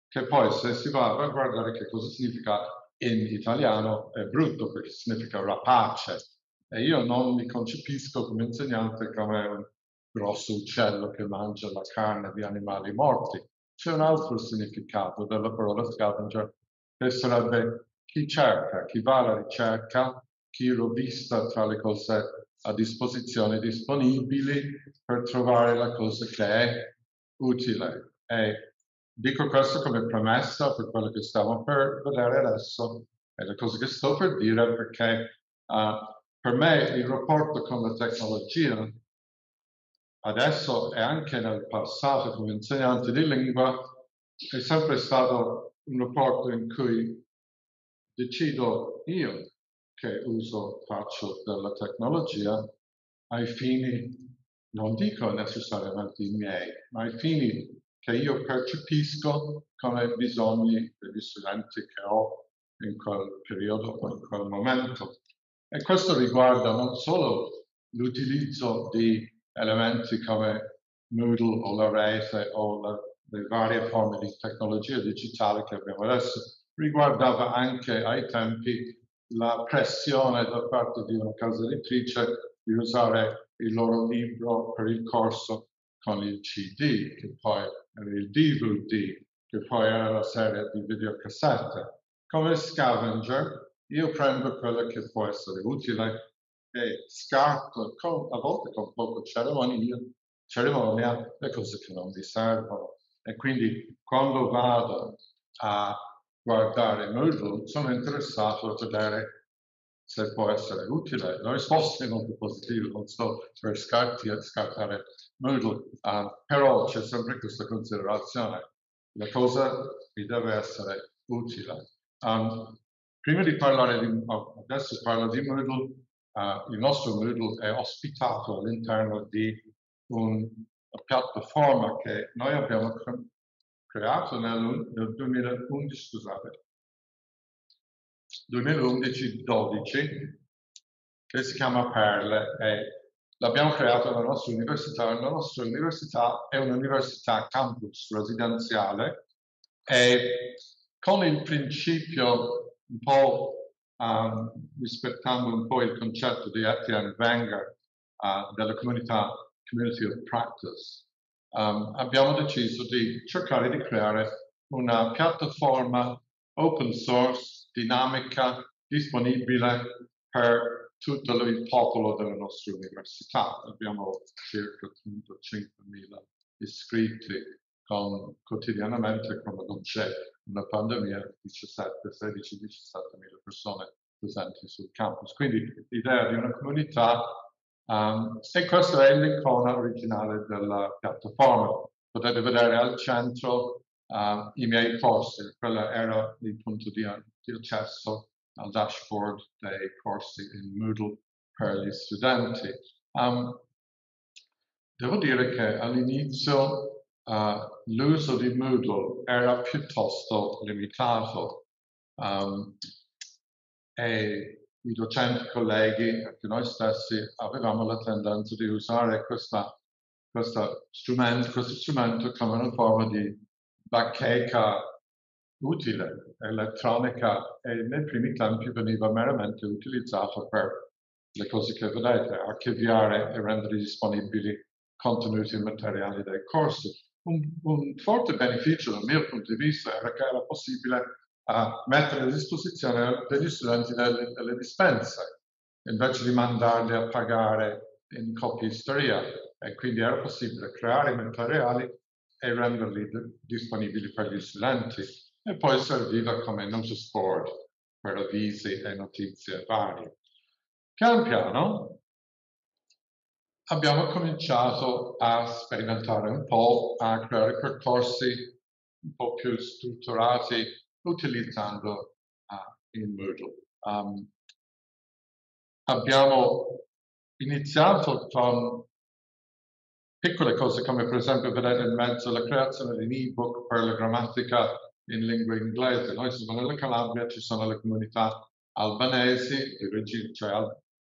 che poi se si va a guardare che cosa significa in italiano è brutto perché significa rapace, e io non mi concepisco come insegnante come un grosso uccello che mangia la carne di animali morti. c'è un altro significato della parola scavenger che sarebbe chi cerca, chi va alla ricerca, chi rovista tra le cose a disposizione disponibili per trovare la cosa che è utile. E dico questo come premessa per quello che stiamo per vedere adesso e le cose che sto per dire perché uh, per me il rapporto con la tecnologia adesso e anche nel passato come insegnante di lingua è sempre stato un rapporto in cui decido io che uso faccio della tecnologia ai fini, non dico necessariamente i miei, ma ai fini che io percepisco come bisogni degli studenti che ho in quel periodo o in quel momento. E questo riguarda non solo l'utilizzo di elementi come Moodle o la rete o la, le varie forme di tecnologia digitale che abbiamo adesso, riguardava anche ai tempi la pressione da parte di una casa editrice di usare il loro libro per il corso con il CD, che poi era il DVD, che poi era la serie di videocassette. Come scavenger, io prendo quello che può essere utile e scarto, con, a volte con poco cerimonia, cerimonia, le cose che non mi servono. E quindi quando vado a guardare Moodle, sono interessato a vedere se può essere utile. La risposta è molto positiva, non sto per scarti, scartare Moodle, uh, però c'è sempre questa considerazione. La cosa vi deve essere utile. Um, prima di parlare di, adesso parlo di Moodle, uh, il nostro Moodle è ospitato all'interno di una piattaforma che noi abbiamo creato nel, nel 2011, scusate, 2011-12, che si chiama Perle e l'abbiamo creato nella nostra università. La nostra università è un'università campus residenziale e con il principio un po' um, rispettando un po' il concetto di Etienne Wenger uh, della comunità community of practice, um, abbiamo deciso di cercare di creare una piattaforma open source, dinamica, disponibile per tutto il popolo della nostra università. Abbiamo circa 35.000 iscritti con, quotidianamente, come c'è una pandemia, 17, 16, 17 mila persone presenti sul campus. Quindi l'idea di una comunità Um, e questa è l'icona originale della piattaforma. Potete vedere al centro uh, i miei corsi, quello era il punto di, di, accesso al dashboard dei corsi in Moodle per gli studenti. Um, devo dire che all'inizio uh, l'uso di Moodle era piuttosto limitato um, e i docenti colleghi, anche noi stessi, avevamo la tendenza di usare questa, questo, strumento, questo strumento come una forma di bacheca utile, elettronica, e nei primi tempi veniva meramente utilizzato per le cose che vedete, archiviare e rendere disponibili contenuti e materiali dei corsi. Un, un forte beneficio dal mio punto di vista era che era possibile a mettere a disposizione degli studenti delle, delle dispense, invece di mandarli a pagare in copisteria. E quindi era possibile creare materiali e renderli disponibili per gli studenti. E poi serviva come notice board per avvisi e notizie varie. Pian piano abbiamo cominciato a sperimentare un po', a creare percorsi un po' più strutturati utilizzando uh, il Moodle. Um, abbiamo iniziato con piccole cose come per esempio vedere in mezzo la creazione di un ebook per la grammatica in lingua inglese. Noi siamo nella Calabria, ci sono le comunità albanesi, cioè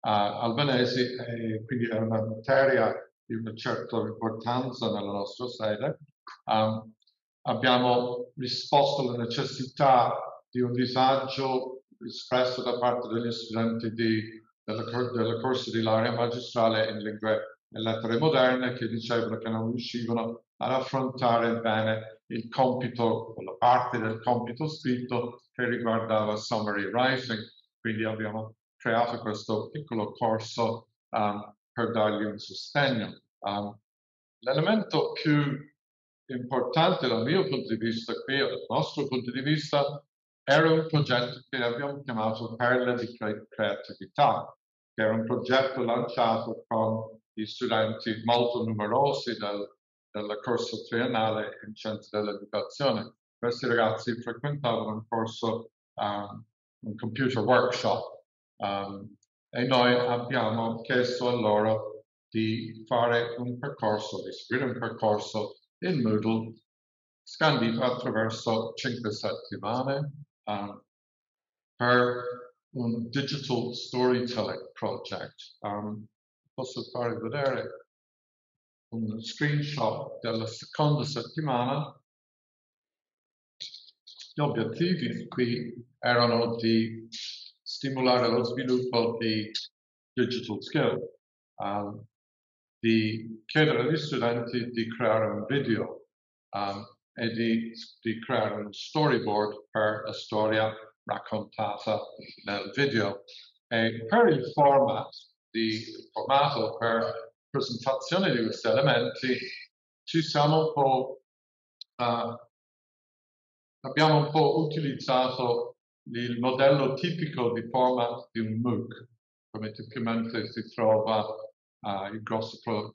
uh, albanesi, e quindi è una materia di una certa importanza nella nostra sede. Um, abbiamo risposto alla necessità di un disagio espresso da parte degli studenti di, della, della corso di laurea magistrale in lingue le lettere moderne che dicevano che non riuscivano ad affrontare bene il compito, la parte del compito scritto che riguardava summary writing. Quindi abbiamo creato questo piccolo corso um, per dargli un sostegno. Um, l'elemento più importante dal mio punto di vista qui, dal nostro punto di vista, era un progetto che abbiamo chiamato Perle di Cre- Creatività, che era un progetto lanciato con gli studenti molto numerosi del, del corso triennale in centro dell'educazione. Questi ragazzi frequentavano un corso, um, un computer workshop, um, e noi abbiamo chiesto a loro di fare un percorso, di seguire un percorso in Moodle scandito attraverso cinque settimane um, per un digital storytelling project. Um, posso fare vedere un screenshot della seconda settimana. Gli obiettivi qui erano di stimolare lo sviluppo di digital skill, um, di chiedere agli studenti di creare un video um, e di, di, creare un storyboard per la storia raccontata nel video. E per il format, di, formato per presentazione di questi elementi, ci siamo un po', uh, abbiamo un po' utilizzato il modello tipico di format di un MOOC, come tipicamente si trova, uh, i grossi pro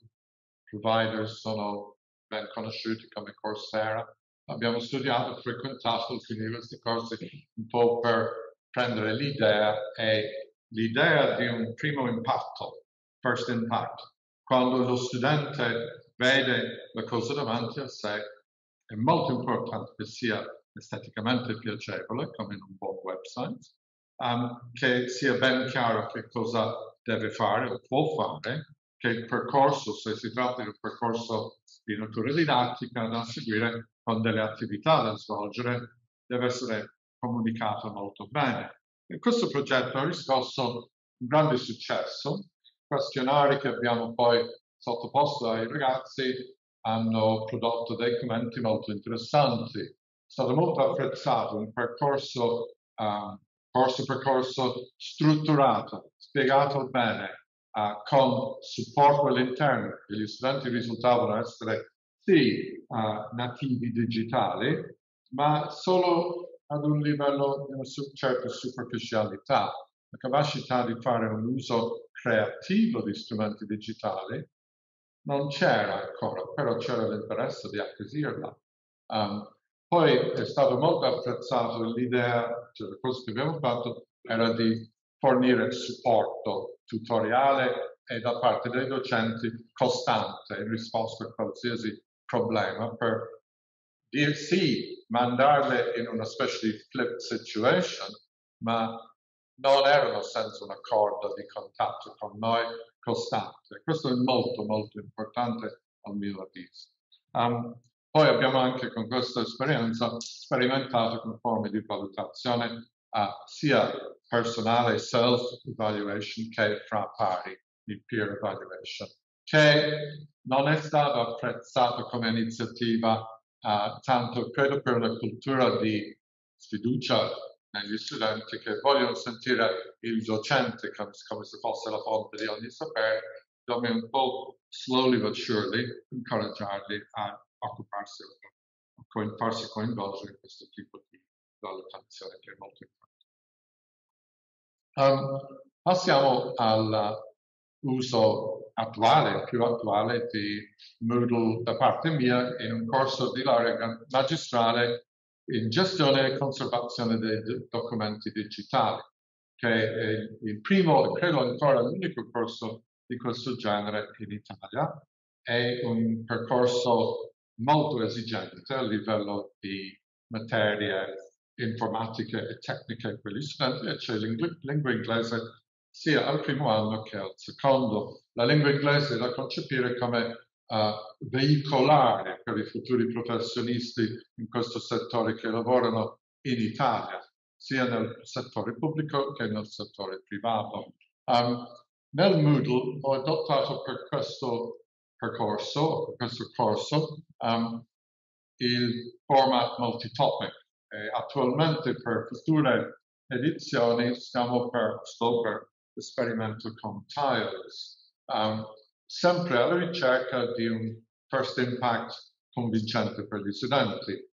provider sono ben conosciuti come Coursera. Abbiamo studiato, frequentato alcuni questi corsi un po' per prendere l'idea e l'idea di un primo impatto, first impact. Quando lo studente vede la cosa davanti a sé, è molto importante che sia esteticamente piacevole, come in un buon website, um, che sia ben chiaro che cosa deve fare o può fare, che il percorso, se si tratta di un percorso di natura didattica da seguire con delle attività da svolgere, deve essere comunicato molto bene. E questo progetto ha riscosso un grande successo. I questionari che abbiamo poi sottoposto ai ragazzi hanno prodotto dei commenti molto interessanti stato molto apprezzato un percorso, uh, corso percorso strutturato, spiegato bene, uh, con supporto all'interno, gli studenti risultavano essere sì uh, nativi digitali, ma solo ad un livello di una certa superficialità, la capacità di fare un uso creativo di strumenti digitali non c'era ancora, però c'era l'interesse di acquisirla. Um, poi è stato molto apprezzato l'idea, cioè la cosa che abbiamo fatto era di fornire supporto tutoriale e da parte dei docenti costante in risposta a qualsiasi problema per dire sì, mandarle in una specie di flip situation, ma non erano senza un accordo di contatto con noi costante. Questo è molto, molto importante al mio avviso. Um, poi abbiamo anche con questa esperienza sperimentato con forme di valutazione uh, sia personale, self-evaluation, che fra pari, il peer evaluation, che non è stato apprezzato come iniziativa uh, tanto credo per una cultura di sfiducia negli studenti che vogliono sentire il docente come, come se fosse la fonte di ogni sapere, dobbiamo un po' slowly but surely incoraggiarli a occuparsi o farsi coinvolgere in questo tipo di valutazione che è molto importante. Um, passiamo all'uso attuale, più attuale di Moodle da parte mia in un corso di laurea magistrale in gestione e conservazione dei documenti digitali, che è il primo, credo ancora l'unico corso di questo genere in Italia. È un percorso molto esigente a livello di materie informatiche e tecniche per gli studenti e c'è lingua, lingua inglese sia al primo anno che al secondo. La lingua inglese è da concepire come uh, veicolare per i futuri professionisti in questo settore che lavorano in Italia, sia nel settore pubblico che nel settore privato. Um, Nel Moodle ho adottato per questo percorso, per questo corso, um, il format multitopic. E attualmente per future edizioni stiamo per, sto per esperimento con tiles, um, sempre alla ricerca di un first impact convincente per gli studenti.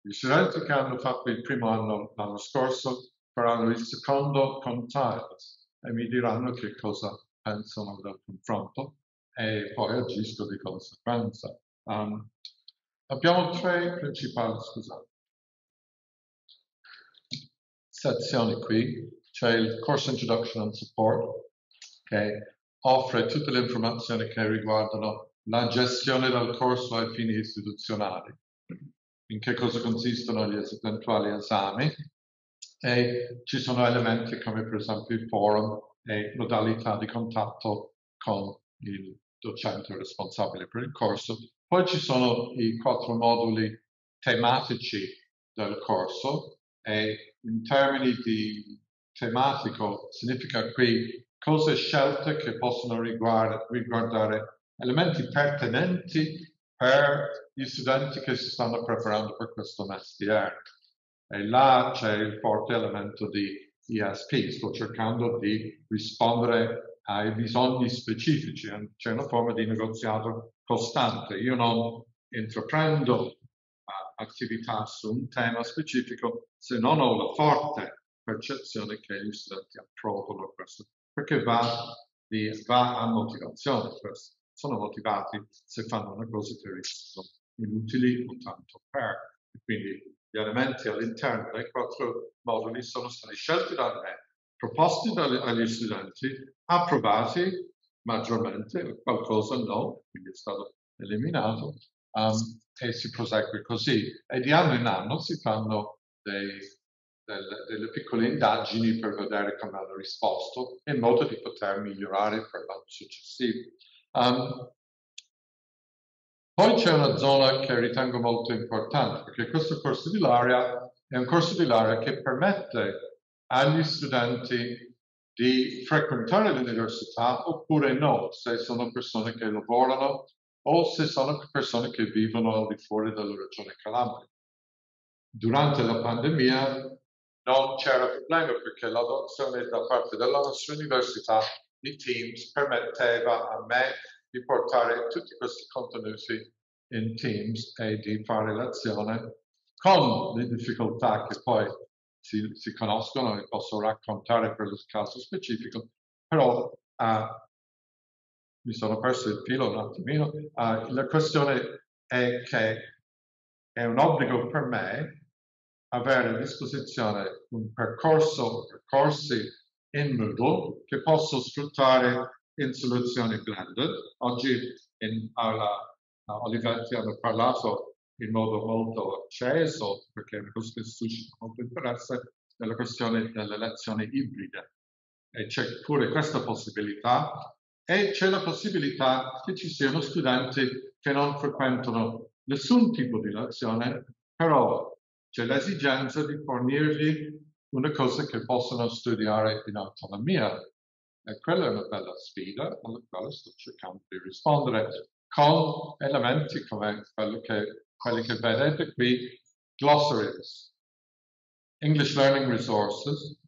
Gli studenti che hanno fatto il primo anno l'anno scorso faranno il secondo con tiles e mi diranno che cosa pensano del confronto e poi agisco di conseguenza. Um, abbiamo tre principali, scusate, sezioni qui. C'è il Course Introduction and Support che offre tutte le informazioni che riguardano la gestione del corso ai fini istituzionali, in che cosa consistono gli eventuali esami e ci sono elementi come per esempio il forum e modalità di contatto con il docente responsabile per il corso. Poi ci sono i quattro moduli tematici del corso e in termini di tematico significa qui cose scelte che possono riguardare, riguardare elementi pertinenti per gli studenti che si stanno preparando per questo mestiere. E là c'è il forte elemento di ESP, sto cercando di rispondere ai bisogni specifici, c'è una forma di negoziato costante. Io non intraprendo attività su un tema specifico se non ho la forte percezione che gli studenti approvano questo, perché va, di, va a motivazione questo sono motivati se fanno una cosa che risultano inutili o tanto per. Quindi gli elementi all'interno dei quattro moduli sono stati scelti da me, proposti dagli studenti, approvati maggiormente, qualcosa no, quindi è stato eliminato, um, e si prosegue così. E di anno in anno si fanno dei, delle, delle, piccole indagini per vedere come hanno risposto, in modo di poter migliorare per l'anno successivo. Um, poi c'è una zona che ritengo molto importante, perché questo corso di laurea è un corso di laurea che permette agli studenti di frequentare l'università oppure no, se sono persone che lavorano o se sono persone che vivono al di fuori della regione Calabria. Durante la pandemia non c'era problema perché l'adozione da parte della nostra università di Teams permetteva a me di portare tutti questi contenuti in Teams e di fare lezione con le difficoltà che poi si, si conoscono e posso raccontare per il caso specifico, però uh, mi sono perso il filo un attimino. Uh, la questione è che è un obbligo per me avere a disposizione un percorso, percorsi in Moodle che posso sfruttare in soluzioni blended. Oggi in aula uh, Olivetti hanno parlato in modo molto acceso, perché è una cosa che suscita molto interesse, nella questione delle lezioni ibride. E c'è pure questa possibilità e c'è la possibilità che ci siano studenti che non frequentano nessun tipo di lezione, però c'è l'esigenza di fornirgli una cosa che possono studiare in autonomia. E quella è una bella sfida alla quale sto cercando di rispondere con elementi come quelli che, vedete glossaries, English Learning Resources,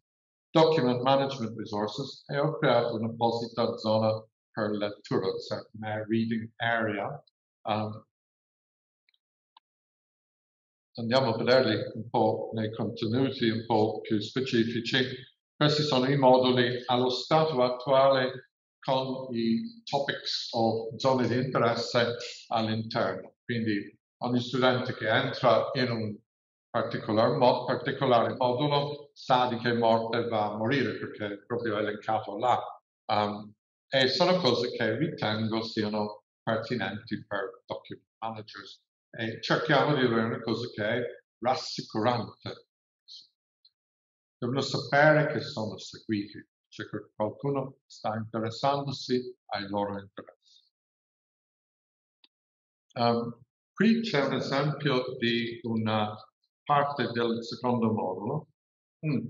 Document Management Resources e ho creato un'apposita zona per lettura, cioè una reading area. Um, andiamo a vederli un po' nei contenuti un po' più specifici. Questi sono i moduli allo stato attuale con i topics o zone di interesse all'interno. Quindi ogni studente che entra in un particolar mo- particolare modulo sa di che morte va a morire perché è proprio elencato là. Um, e sono cose che ritengo siano pertinenti per document managers e cerchiamo di avere una cosa che è rassicurante. Devono sapere che sono seguiti c'è qualcuno sta interessandosi ai loro interessi. Um, qui c'è un esempio di una parte del secondo modulo. Mm.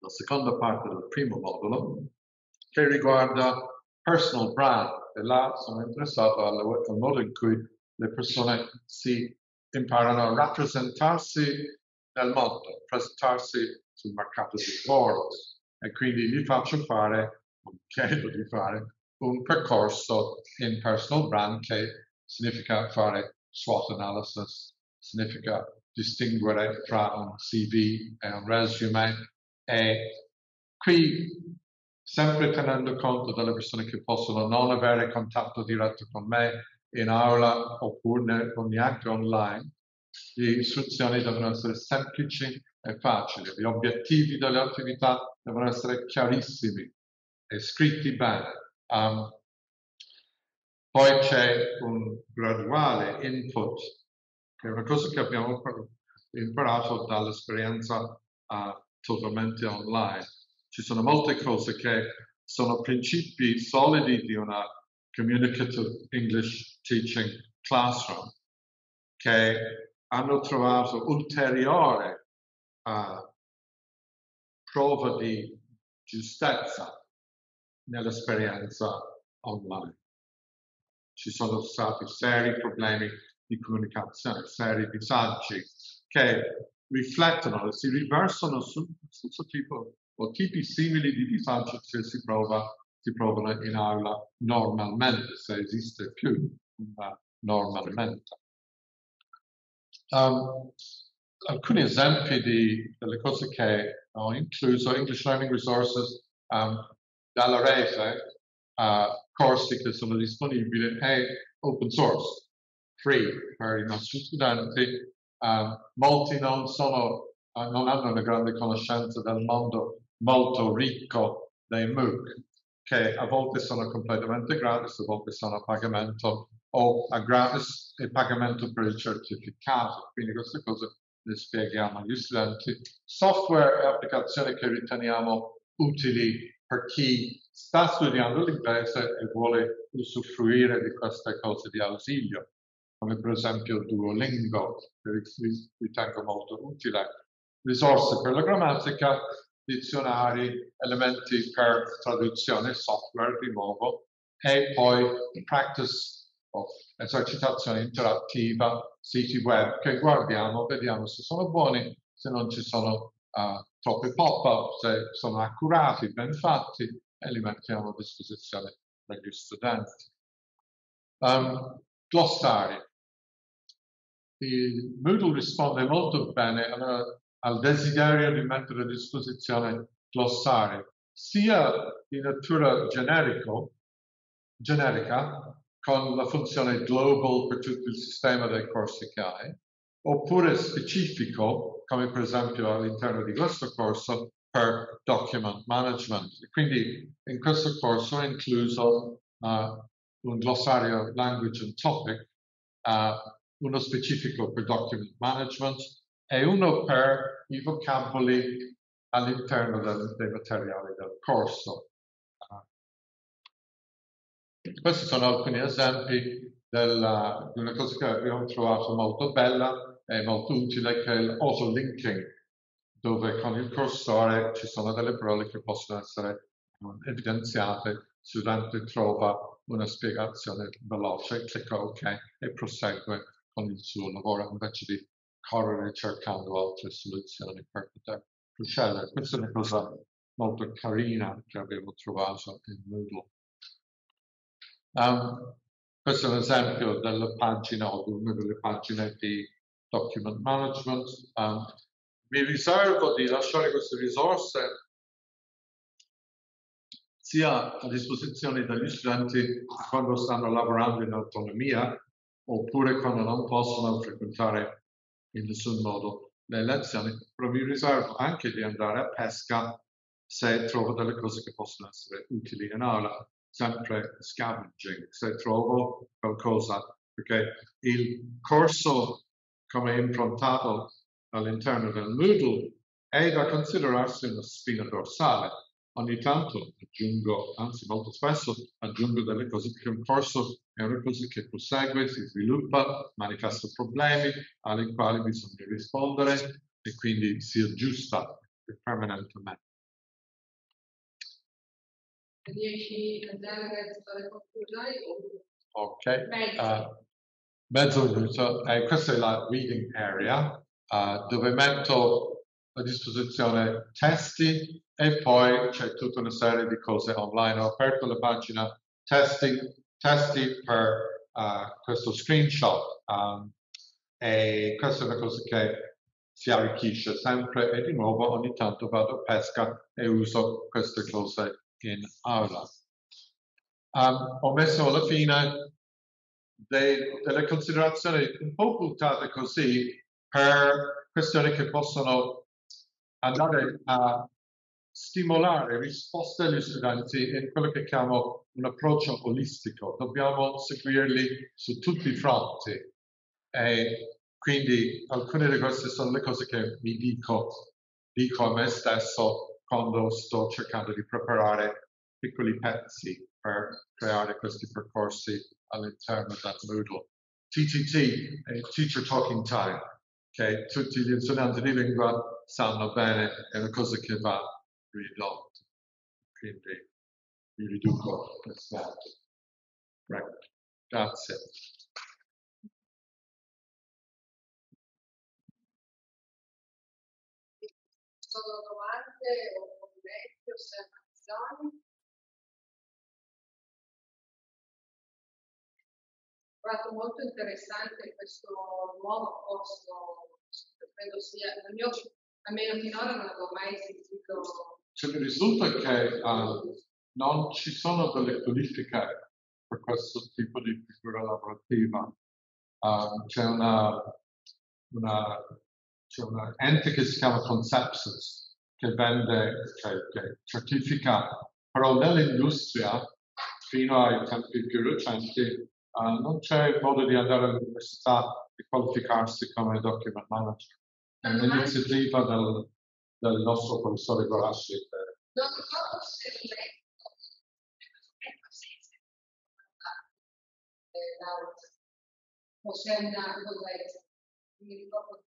la seconda parte del primo modulo, che riguarda personal brand. E là sono interessato al, modo in cui le persone si imparano a rappresentarsi nel mondo, presentarsi sul mercato di lavoro. E quindi gli faccio fare, chiedo di fare, un percorso in personal brand che significa fare SWOT analysis, significa distinguere tra un CV e un resume e qui sempre tenendo conto delle persone che possono non avere contatto diretto con me in aula oppure neanche online, le istruzioni devono essere semplici e facili, gli obiettivi delle attività devono essere chiarissimi e scritti bene. Um, poi c'è un graduale input, che è una cosa che abbiamo imparato dall'esperienza uh, totalmente online. Ci sono molte cose che sono principi solidi di una communicative English teaching classroom che hanno trovato ulteriore uh, prova di giustezza nell'esperienza online ci sono stati seri problemi di comunicazione, seri disagi che riflettono e si riversano su questo tipo o tipi simili di disagi che si, prova, si provano in aula normalmente, se esiste più uh, normalmente. Um, alcuni esempi di, delle cose che ho incluso, English Learning Resources um, dalla rete, uh, corsi che sono disponibili è open source, free per i nostri studenti. Uh, molti non, sono, uh, non hanno una grande conoscenza del mondo molto ricco dei MOOC, che a volte sono completamente gratis, a volte sono a pagamento o a gratis e pagamento per il certificato. Quindi queste cose le spieghiamo agli studenti. Software e applicazioni che riteniamo utili per chi sta studiando l'inglese e vuole usufruire di queste cose di ausilio, come per esempio Duolingo, che ritengo molto utile, risorse per la grammatica, dizionari, elementi per traduzione, software di nuovo, e poi practice of esercitazione interattiva, siti web che guardiamo, vediamo se sono buoni, se non ci sono uh, troppi pop-up, se sono accurati, ben fatti, e li mettiamo a disposizione degli studenti. Um, glossari. Il Moodle risponde molto bene al, al desiderio di mettere a disposizione glossari, sia di natura generico, generica, con la funzione global per tutto il sistema dei corsi che hai, oppure specifico, come per esempio all'interno di questo corso, per document management. Quindi in questo corso è incluso uh, un glossario language and topic, uh, uno specifico per document management e uno per i vocaboli all'interno del, dei materiali del corso. Questi sono alcuni esempi della, di una cosa che abbiamo trovato molto bella è molto utile che è l'auto-linking, dove con il cursore ci sono delle parole che possono essere evidenziate, il studente trova una spiegazione veloce, clicca OK e prosegue con il suo lavoro invece di correre cercando altre soluzioni per poter procedere. Questa è una cosa molto carina che avevo trovato in Moodle. Um, questo è un esempio della pagina o di una delle pagine di document management. Um, mi riservo di lasciare queste risorse sia a disposizione degli studenti quando stanno lavorando in autonomia oppure quando non possono frequentare in nessun modo le lezioni, però mi riservo anche di andare a pesca se trovo delle cose che possono essere utili in aula, sempre scavenging, se trovo qualcosa, perché il corso come improntato all'interno del Moodle è da considerarsi una spina dorsale. Ogni tanto aggiungo, anzi molto spesso aggiungo delle cose perché un corso è una cosa che prosegue, si sviluppa, manifesta problemi ai quali bisogna rispondere e quindi si aggiusta permanentemente. Riesci a dare le conclusioni? Ok. Uh, mezzo minuto. E questa è la reading area uh, dove metto a disposizione testi e poi c'è tutta una serie di cose online. Ho aperto la pagina testi, testi per uh, questo screenshot um, e questa è una cosa che si arricchisce sempre e di nuovo ogni tanto vado a pesca e uso queste cose in aula. Um, ho messo alla fine de, delle considerazioni un po' buttate così per questioni che possono andare a stimolare risposte agli studenti in quello che chiamo un approccio olistico. Dobbiamo seguirli su tutti i fronti. E quindi alcune di queste sono le cose che mi dico, dico a me stesso quando sto cercando di preparare piccoli pezzi per creare questi percorsi all'interno del Moodle. TTT è Teacher Talking Time, che tutti gli insegnanti di lingua sanno bene, è una cosa che va ridotta. Quindi mi riduco questa. Prego. Grazie. Sono domande o commenti, osservazioni? Trovato molto interessante questo nuovo corso, credo sia mio, almeno finora non avevo mai sentito. Cioè, mi risulta che uh, non ci sono delle qualifiche per questo tipo di figura lavorativa. Uh, c'è una, una, c'è una ente che si chiama Conceptions che vende, cioè che certifica, però nell'industria fino ai tempi più recenti Uh, non c'è modo di andare all'università e qualificarsi come document manager. È un'iniziativa del, del nostro professore Gorasci. Non so se o se è una cosa mi ricordo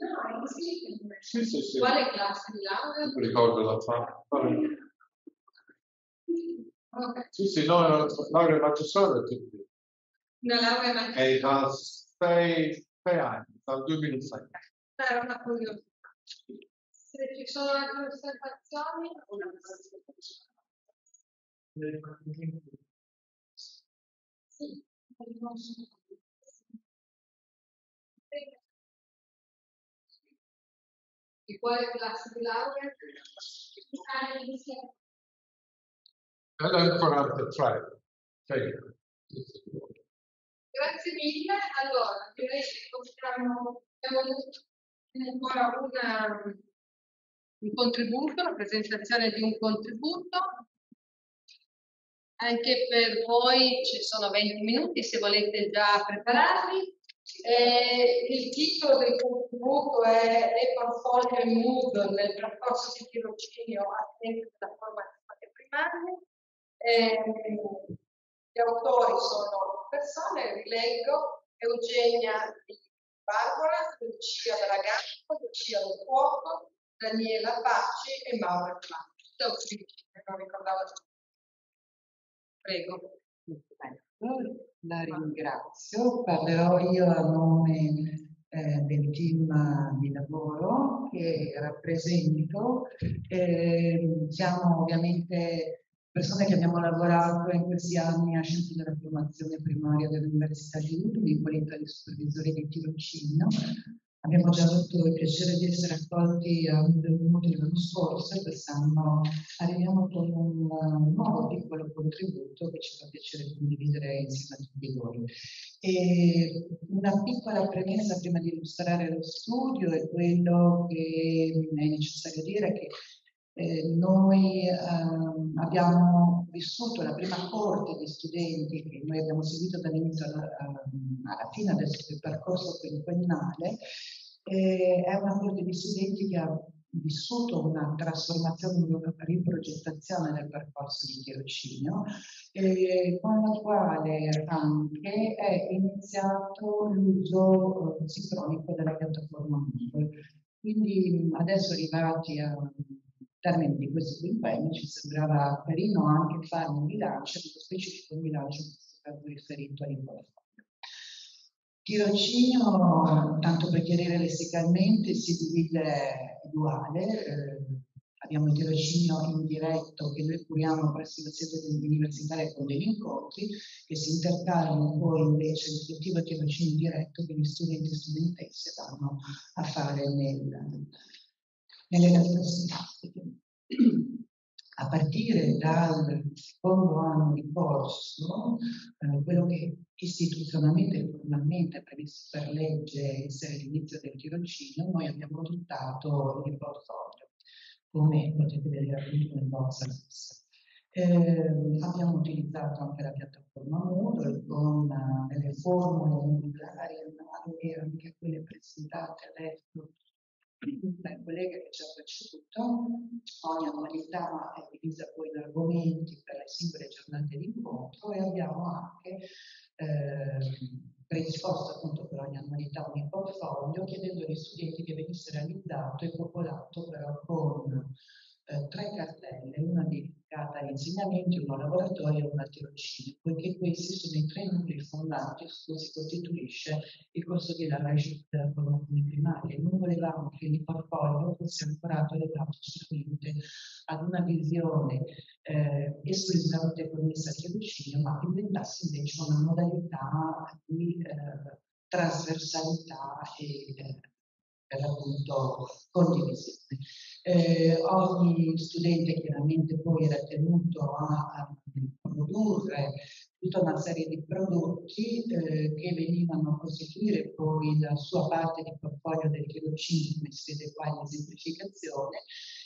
No, sì. Sì, sì, sì. Quale classe di laurea? Non ricordo la fa. Okay. Sì, sì, no, laurea magistrale tutti. Una laurea magistrale. È da sei, sei anni, dal 2006. Era una curiosità. Se ci sono altre osservazioni, una sì. Di quale classe di laurea? LM43. Grazie mille. Allora, direi che possiamo, abbiamo ancora una, un contributo, la presentazione di un contributo. Anche per voi ci sono 20 minuti se volete già prepararvi. Eh, il titolo del contributo è Le portfolio in Moodle nel percorso di tirocinio a tempo della formazione primaria. Eh, gli autori sono persone, rileggo, Eugenia di Barbara, Lucia Braganza, Lucia Del Fuoco, Daniela Pacci e autori che non ricordavo. Prego. La ringrazio, parlerò io a nome eh, del team di lavoro che rappresento. Eh, siamo ovviamente persone che abbiamo lavorato in questi anni a Scienze della Formazione Primaria dell'Università di Udine in qualità di supervisori di tirocinio. Abbiamo già avuto il piacere di essere accolti a un modulo l'anno scorso e quest'anno arriviamo con un nuovo piccolo contributo che ci fa piacere condividere insieme a tutti voi. E una piccola premessa prima di illustrare lo studio è quello che è necessario dire che eh, noi eh, abbiamo vissuto la prima corte di studenti che noi abbiamo seguito dall'inizio alla, alla fine del, percorso quinquennale. Eh, è una corte di studenti che ha vissuto una trasformazione, una riprogettazione del percorso di tirocinio, eh, con la quale anche è iniziato l'uso eh, sincronico della piattaforma Moodle. Quindi adesso arrivati a termini di questo impegno ci sembrava carino anche fare un bilancio, nello specifico bilancio riferito all'importazione. Tirocinio, tanto per chiarire lessicalmente, si divide uguale. Eh, abbiamo il tirocinio indiretto che noi curiamo presso la sede universitaria con degli incontri che si intercalano poi invece l'effettivo tirocinio diretto che gli studenti e studentesse vanno a fare nel, nelle università a partire dal secondo anno di corso, eh, quello che istituzionalmente e formalmente è previsto per legge essere l'inizio del tirocinio, noi abbiamo adottato il portfolio, come potete vedere appunto nel box eh, abbiamo utilizzato anche la piattaforma Moodle con uh, delle formule modulari analoche anche quelle presentate adesso dal collega che ci ha preceduto, ogni annualità è divisa poi in argomenti per le singole giornate di incontro e abbiamo anche eh, predisposto appunto per ogni annualità un portfolio chiedendo agli studenti che venisse realizzato e popolato però con eh, tre cartelle, una dedicata agli insegnamenti, una laboratorio e una tirocinio, poiché questi sono i tre nuclei fondanti su cui si costituisce il corso di laurea della formazione primaria. Non volevamo che il portfolio fosse ancorato e legato solamente ad una visione eh, esclusivamente connessa al tirocinio, ma che diventasse invece una modalità di eh, trasversalità e eh, per l'appunto condivisione. Eh, ogni studente chiaramente poi era tenuto a, a produrre tutta una serie di prodotti eh, che venivano a costituire poi la sua parte di portfolio del tirocinio, come si vede qua in esemplificazione,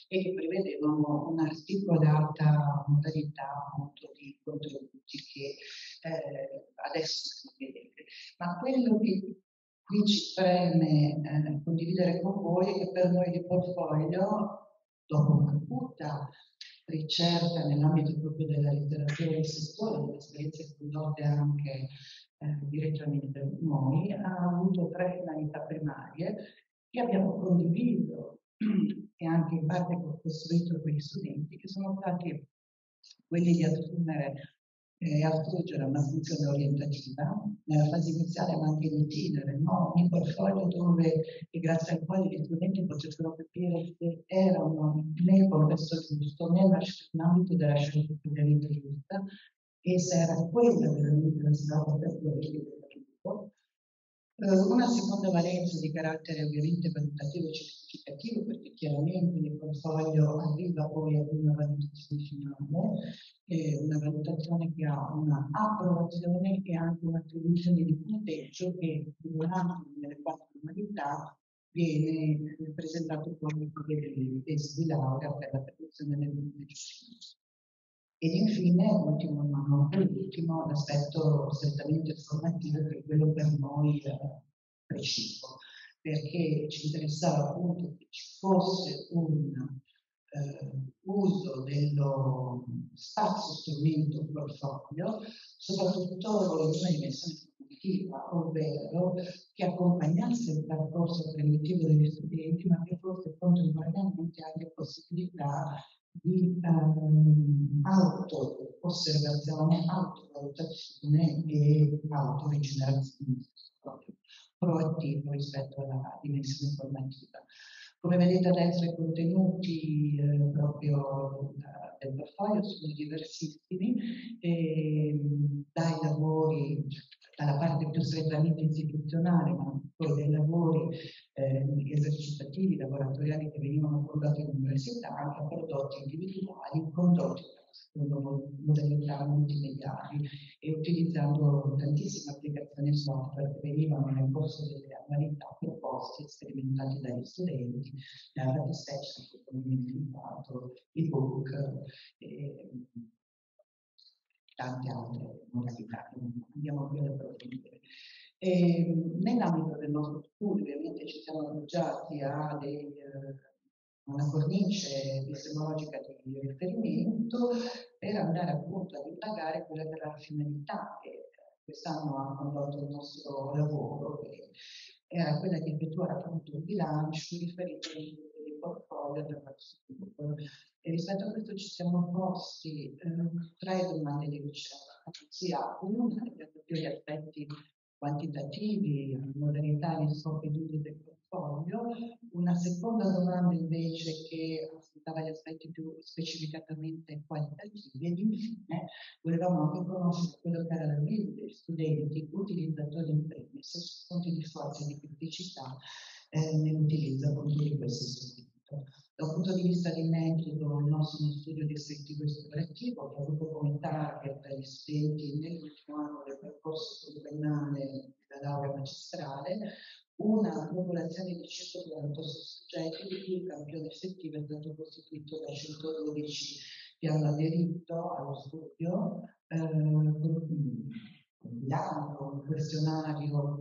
e che prevedevano un'articolata modalità appunto di contenuti che eh, adesso vedete. Ma quello che qui ci preme eh, condividere con voi che per noi di portfolio, dopo una acuta ricerca nell'ambito proprio della letteratura del settore, delle esperienze condotte anche eh, direttamente noi, ha avuto tre finalità primarie che abbiamo condiviso e anche in parte costruito con gli studenti, che sono stati quelli di assumere eh, assurgere una funzione orientativa nella fase iniziale ma anche in itinere, no? un portfolio dove grazie al quale gli studenti potessero capire se erano nel contesto giusto, nell'ambito della scelta praticamente giusta e se era quella strada per cui una seconda valenza di carattere ovviamente valutativo e certificativo, perché chiaramente il portfolio arriva poi ad una valutazione finale, eh, una valutazione che ha una approvazione e anche un'attribuzione di punteggio che durante nelle quattro modalità viene presentato poi come tesi di laurea per la produzione del punteggio. Ed infine, ultimo ma non ultimo, l'aspetto strettamente formativo che è quello per noi eh, preciso, perché ci interessava appunto che ci fosse un eh, uso dello spazio strumento portfolio, soprattutto in una dimensione formativa, ovvero che accompagnasse il percorso primitivo degli studenti, ma che fosse contemporaneamente anche possibilità di um, auto-osservazione, autovalutazione e autorigenerazione proprio proattivo rispetto alla dimensione formativa. Come vedete adesso i contenuti eh, proprio del, del portfolio sono diversissimi, e, dai lavori dalla parte più strettamente istituzionale, ma poi dei lavori eh, esercitativi, laboratoriali che venivano condotti in università, anche a prodotti individuali condotti secondo modalità multimediali e utilizzando tantissime applicazioni software che venivano nel corso delle annualità proposte e sperimentate dagli studenti, nella fattispecie come dimenticato, ebook e tante altre modalità che andiamo più ad approfondire. nell'ambito del nostro studio ovviamente ci siamo appoggiati a dei, eh, una cornice epistemologica di riferimento per andare appunto ad indagare quella che era la finalità che quest'anno ha condotto il nostro lavoro, che era quella di effettuare appunto un bilancio riferito portfolio attraverso il gruppo. E rispetto a questo ci siamo posti eh, tre domande di ricerca, sia una riguarda più gli aspetti quantitativi, modalità di scopi d'uso del portfolio, una seconda domanda invece che affrontava gli aspetti più specificatamente qualitativi ed infine volevamo anche conoscere quello che era la vita degli studenti utilizzatori in premis su punti di forza e di criticità eh, nell'utilizzo appunto di questo strumento. Da un punto di vista di metodo, il nostro uno studio descrittivo e esplorativo che ha avuto come target gli studenti nell'ultimo anno del percorso quinquennale della laurea magistrale, una popolazione di 148 soggetti, di cui il campione effettivo è stato costituito da 112 che hanno aderito allo studio, eh, un questionario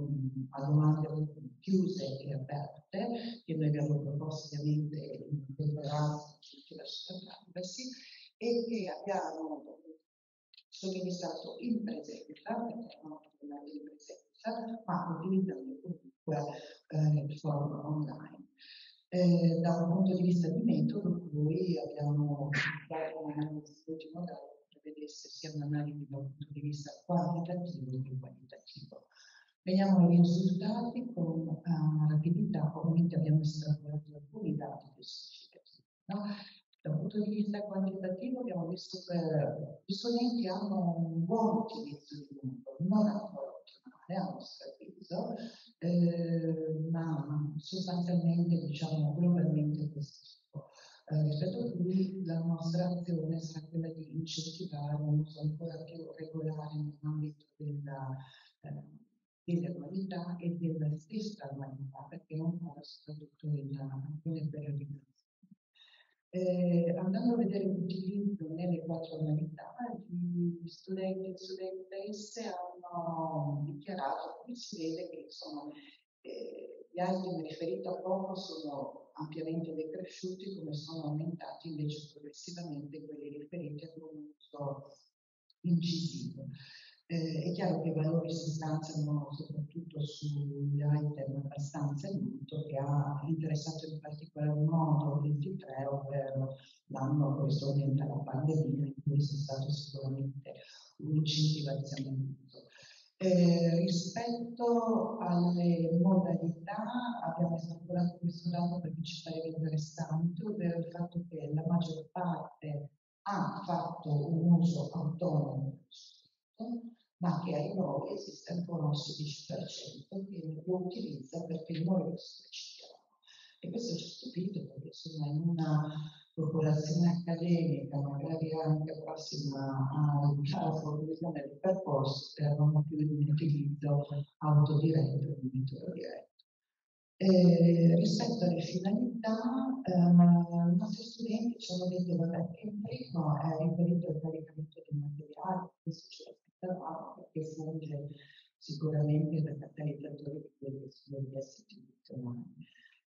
a domande chiuse e aperte, che noi abbiamo proposto ovviamente in temporanza verso la privacy, e che abbiamo somministrato in presenza, perché non in presenza, ma utilizzando comunque eh, forma online. Eh, da un punto di vista di metodo, noi abbiamo fatto un'analisi multimodale vedesse sia un'analisi da un punto di vista quantitativo che qualitativo. Vediamo i risultati con uh, rapidità, ovviamente abbiamo estrapolato alcuni dati più significativi. No? Da un punto di vista quantitativo abbiamo visto che gli studenti hanno un buon utilizzo di mondo, non ancora ottimale a nostro avviso, eh, ma sostanzialmente diciamo globalmente positivo eh, rispetto a cui la nostra azione sarà quella di incentivare un uso ancora più regolare nell'ambito della, eh, della qualità e della stessa umanità, perché non parla soprattutto in alcune periodizzazioni. Eh, andando a vedere l'utilizzo nelle quattro umanità, gli studenti e studentesse hanno dichiarato, qui si vede che sono eh, gli altri riferiti a poco sono ampiamente decresciuti, come sono aumentati invece progressivamente quelli riferiti ad un uso incisivo. Eh, è chiaro che i valori si stanziano soprattutto sugli item abbastanza in molto che ha interessato in particolar modo il 23 ovvero l'anno corrispondente alla pandemia, in cui c'è stato sicuramente un'incentivazione. Eh, rispetto alle modalità abbiamo estrapolato questo dato perché ci pareva interessante, ovvero il fatto che la maggior parte ha fatto un uso autonomo ma che ai noi esiste ancora un 16% che lo utilizza perché noi lo sollecitiamo. E questo ci ha stupito perché insomma in una popolazione accademica, magari anche prossima alla formazione del percorso, erano più di un utilizzo autodiretto di metodo diretto. Eh, rispetto alle finalità, eh, i nostri studenti ci hanno detto che il primo è riferito al caricamento del materiale, questo ce perché funge sicuramente da catalizzatore di quelli che sono gli assetti istituzionali.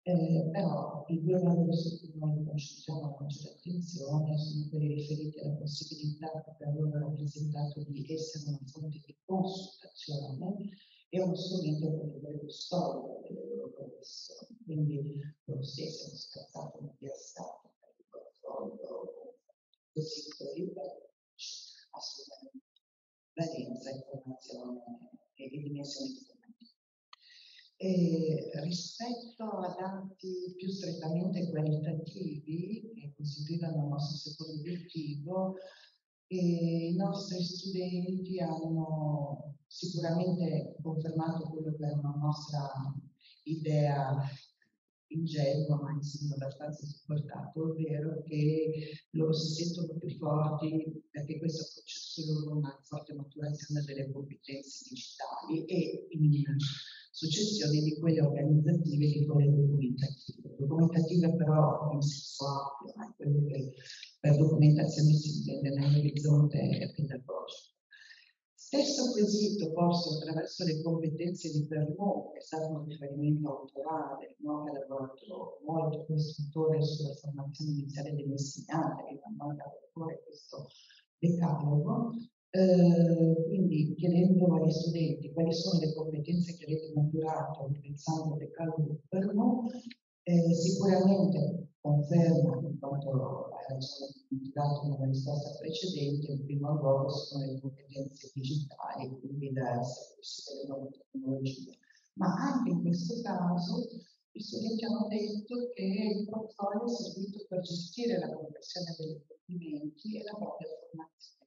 Eh, però i due valori su cui noi concentriamo maggiore attenzione sono quelli riferiti alla possibilità che per loro rappresentato di essere una fonte di consultazione e uno strumento per lo storico delle loro professioni. Quindi loro stessi hanno scattato un piastato per il portfolio così libero, assolutamente valenza, informazione e dimensione informativa. E rispetto ad atti più strettamente qualitativi, che costituivano il nostro secondo obiettivo, i nostri studenti hanno sicuramente confermato quello che è una nostra idea ingenua, ma insomma abbastanza supportato, ovvero che loro si sentono più forti perché questo loro una forte maturazione delle competenze digitali e in successione di quelle organizzative che quelle documentative. Documentative però in senso ampio, è quello che per documentazione si intende nell'orizzonte pedagogico. Stesso quesito posto attraverso le competenze di Permont, che è stato un riferimento autorale, no? che ha lavorato molto costruttore sulla formazione iniziale degli insegnanti, che hanno dato fuori questo decalogo, eh, quindi chiedendo agli studenti quali sono le competenze che avete maturato pensando al decalogo per noi, eh, sicuramente conferma quanto era già dato nella risposta precedente, in primo luogo sono le competenze digitali, quindi essere delle nuove tecnologie. Ma anche in questo caso gli studenti hanno detto che il portfolio è servito per gestire la conversione degli approfondimenti e la propria formazione.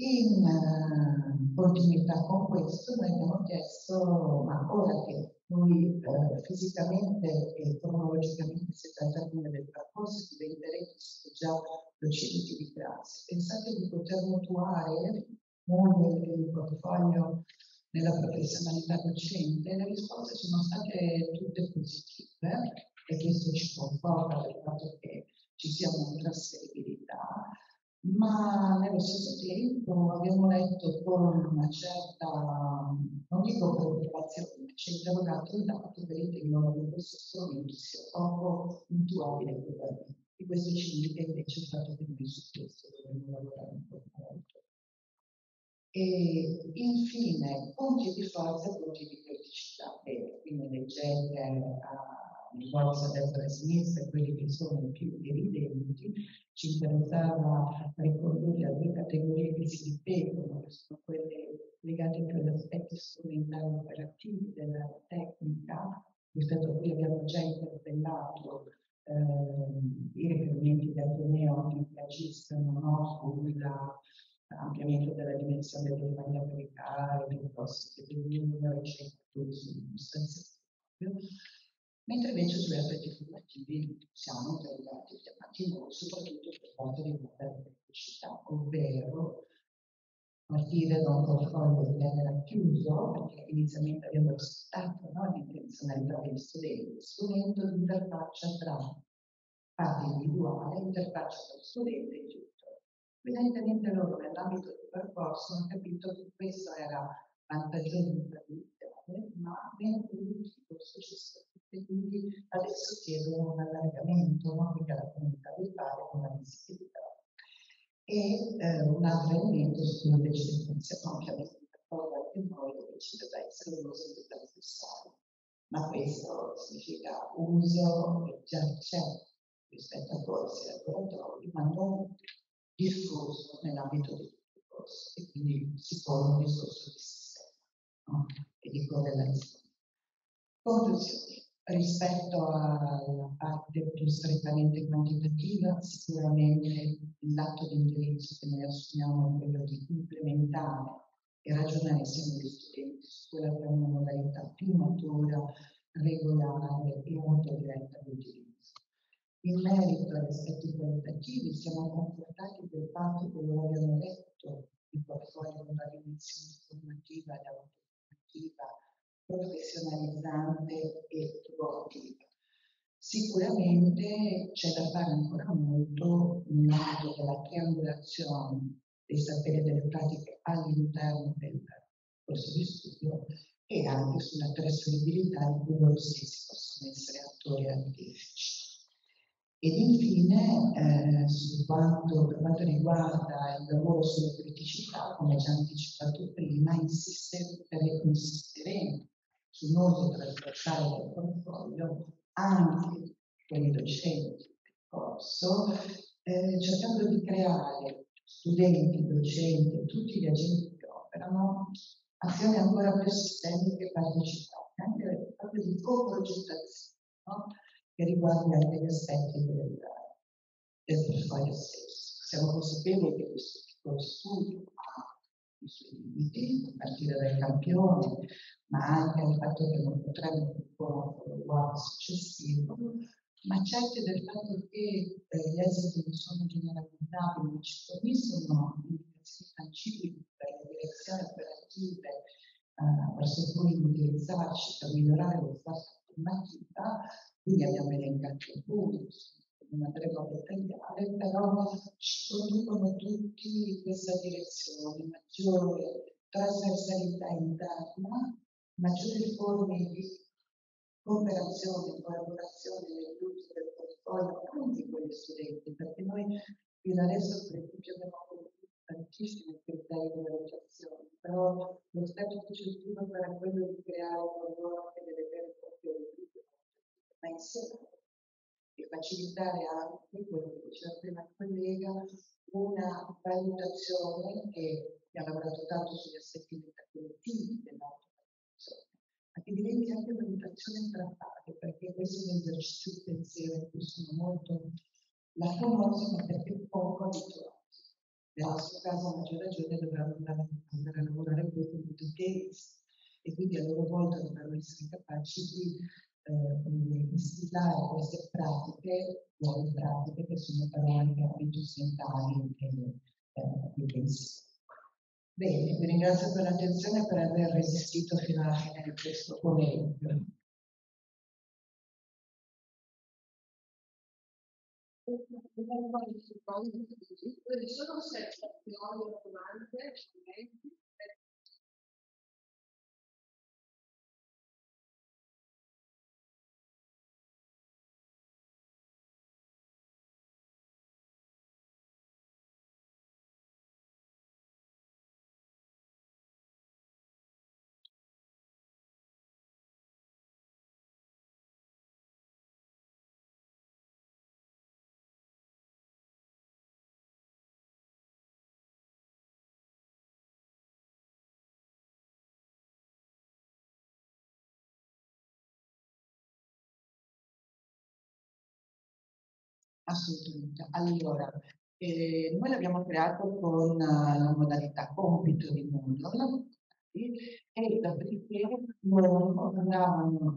In uh, continuità con questo noi abbiamo chiesto, ma ora che noi eh, fisicamente e cronologicamente siete al termine del percorso, diventerete già docenti di classe. Pensate di poter mutuare il portfolio nella professionalità docente? Le risposte sono state tutte positive e questo ci conforta del fatto che ci sia una trasferibilità ma nello stesso tempo abbiamo letto con una certa, non dico preoccupazione, ci ha interrogato il dato che ritengono che questo strumento sia poco mutuabile con me. E questo ci indica invece il fatto che noi su questo dovremmo lavorare un po' molto. E infine, punti di forza e punti di criticità. Bene, quindi leggete a in forza destra e sinistra, quelli che sono i più evidenti, ci interessava ricondurre a due categorie che si ripetono, che sono quelle legate più agli aspetti strumentali operativi della tecnica, rispetto a cui abbiamo già interpellato ehm, i riferimenti di Ateneo che agiscono no, sull'ampliamento della dimensione delle maglie americane, piuttosto che del numero, eccetera, mentre invece sugli aspetti formativi siamo interrogati chiamati noi, soprattutto per quanto riguarda la tecnicità, ovvero partire da un portfolio che era chiuso, perché inizialmente abbiamo rispettato no, l'intenzionalità degli studenti, strumento di interfaccia tra parte individuale e interfaccia tra studente e tutore. Evidentemente loro nell'ambito del percorso hanno capito che questo era vantaggioso per l'iniziale, ma meno produttivo successivamente e quindi adesso chiedono un allargamento, no? quindi alla comunità del padre con la visibilità. E eh, un altro elemento su cui invece siamo ampiamente d'accordo anche noi è che ci deve essere un uso trasversale. Ma questo significa uso che già c'è rispetto a corsi e laboratori, ma non diffuso nell'ambito del corso. E quindi si pone un discorso di sistema no? e di correlazione. Conclusione rispetto alla parte più strettamente quantitativa, sicuramente l'atto di indirizzo che noi assumiamo è quello di implementare e ragionare insieme agli studenti su quella che è una modalità più matura, regolare e molto diretta di utilizzo. In merito aspetti qualitativi siamo confortati del fatto che loro abbiamo letto il portfolio con la dimensione formativa e autoformativa professionalizzante e proattiva. Sicuramente c'è da fare ancora molto nell'ambito della triangolazione dei saperi e delle pratiche all'interno del corso di studio e anche sulla trasferibilità di cui loro stessi possono essere attori artefici. Ed infine, eh, su quanto, per quanto riguarda il lavoro sulle criticità, come già anticipato prima, insisteremo sul uso trasversale del portfolio anche con i docenti del corso, eh, cercando di creare studenti, docenti tutti gli agenti che operano azioni ancora più sistemiche e partecipate, anche proprio di co-progettazione, no? Che riguardi anche gli aspetti del, del portfolio stesso. Siamo consapevoli che questo piccolo studio ha i suoi limiti, a partire dal campione, ma anche al fatto che non potremmo proporre un ruolo successivo, ma certi del fatto che eh, gli esiti non sono generalizzabili, ma ci forniscono indicazioni tangibili per le direzioni operative eh, verso cui indirizzarci per migliorare l'offerta formativa, quindi abbiamo elencato i punti, non andremo a dettagliare, però ci conducono tutti in questa direzione, maggiore trasversalità interna, maggiori forme di cooperazione, collaborazione nell'uso del portfolio anche con gli studenti, perché noi fino adesso per esempio abbiamo tantissimi criteri di valutazione, però lo step successivo sarà quello di creare con anche delle vere e proprie rubriche, ma insieme facilitare anche quello che diceva prima il collega, una valutazione che, ha lavorato tanto sugli aspetti metacognitivi dell'autovalutazione, ma che diventi anche valutazione tra pari, perché questo è un esercizio di pensiero in cui sono molto lacunosi, ma perché poco abituati. Nel nostro caso, a maggior ragione, dovranno andare, a lavorare con i tutoristi e quindi a loro volta dovranno essere capaci di eh, instillare queste pratiche, nuove pratiche che sono però anche occidentali e eh, di pensiero. Bene, vi ringrazio per l'attenzione e per aver resistito fino alla fine di questo pomeriggio. Sono sette teorie domande, Assolutamente. Allora, eh, noi l'abbiamo creato con la modalità compito di Moodle e dopodiché loro andavano,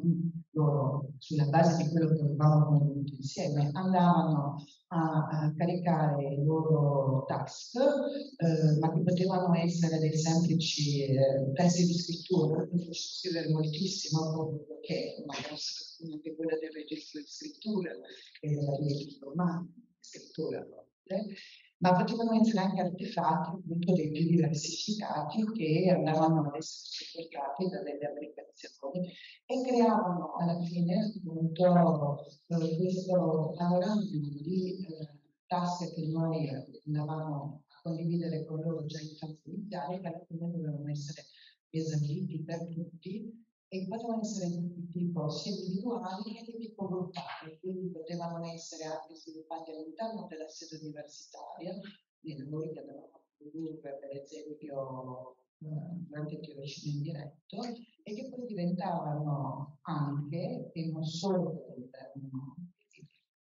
loro, sulla base di quello che avevamo convenuto insieme, andavano a, a, caricare i loro task, eh, ma che potevano essere dei semplici eh, testi di scrittura, quindi scrivere moltissimo perché ma anche quella del registro di scrittura e della legge informatica, scrittura eh, ma potevano essere anche artefatti appunto dei più diversificati che andavano ad essere supportati da delle applicazioni e creavano alla fine appunto eh, questo panorama di eh, task che noi andavamo a condividere con loro già in fase iniziale che alla fine dovevano essere esauriti per tutti e potevano essere di tipo sia individuali che di tipo gruppali, quindi potevano essere anche sviluppati all'interno della sede universitaria, nei lavori che avevamo produrre, per esempio eh, durante il tirocinio in diretto, e che poi diventavano anche, e non solo all'interno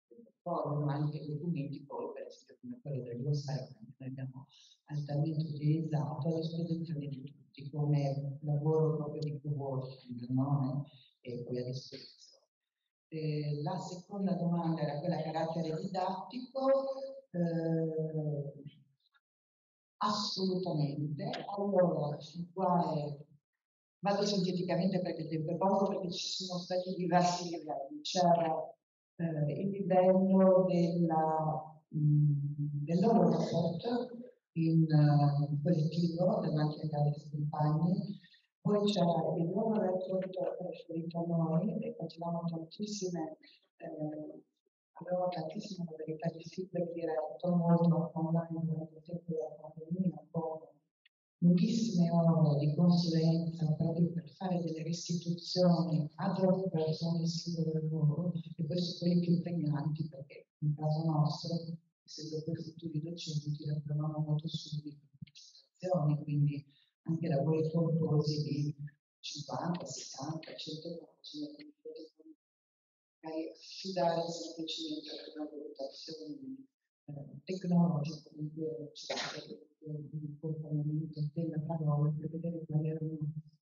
portfolio, ma anche documenti poi, per esempio come quello del glossario abbiamo altamente utilizzato a disposizione di tutti come lavoro proprio di co-working no? e poi a disposizione. Eh, la seconda domanda era quella a carattere didattico. Eh, assolutamente. Allora, sul quale vado sinteticamente perché il tempo è poco, perché ci sono stati diversi livelli. C'era eh, il livello della, del loro rapporto in uh, collettivo davanti agli altri compagni. Poi c'era il loro rapporto riferito a noi e facevamo tantissime, eh, avevamo tantissime modalità di feedback diretto, molto online il tempo della pandemia, con lunghissime ore di consulenza proprio per fare delle restituzioni ad hoc persone singole loro e questo poi più impegnanti perché in caso nostro essendo poi futuri docenti lavoravamo molto subito presentazioni quindi anche lavori corposi di 50, 60, 100 pagine quindi magari affidare semplicemente a una valutazione eh, tecnologica comunque c'è il componimento della parola per vedere quali erano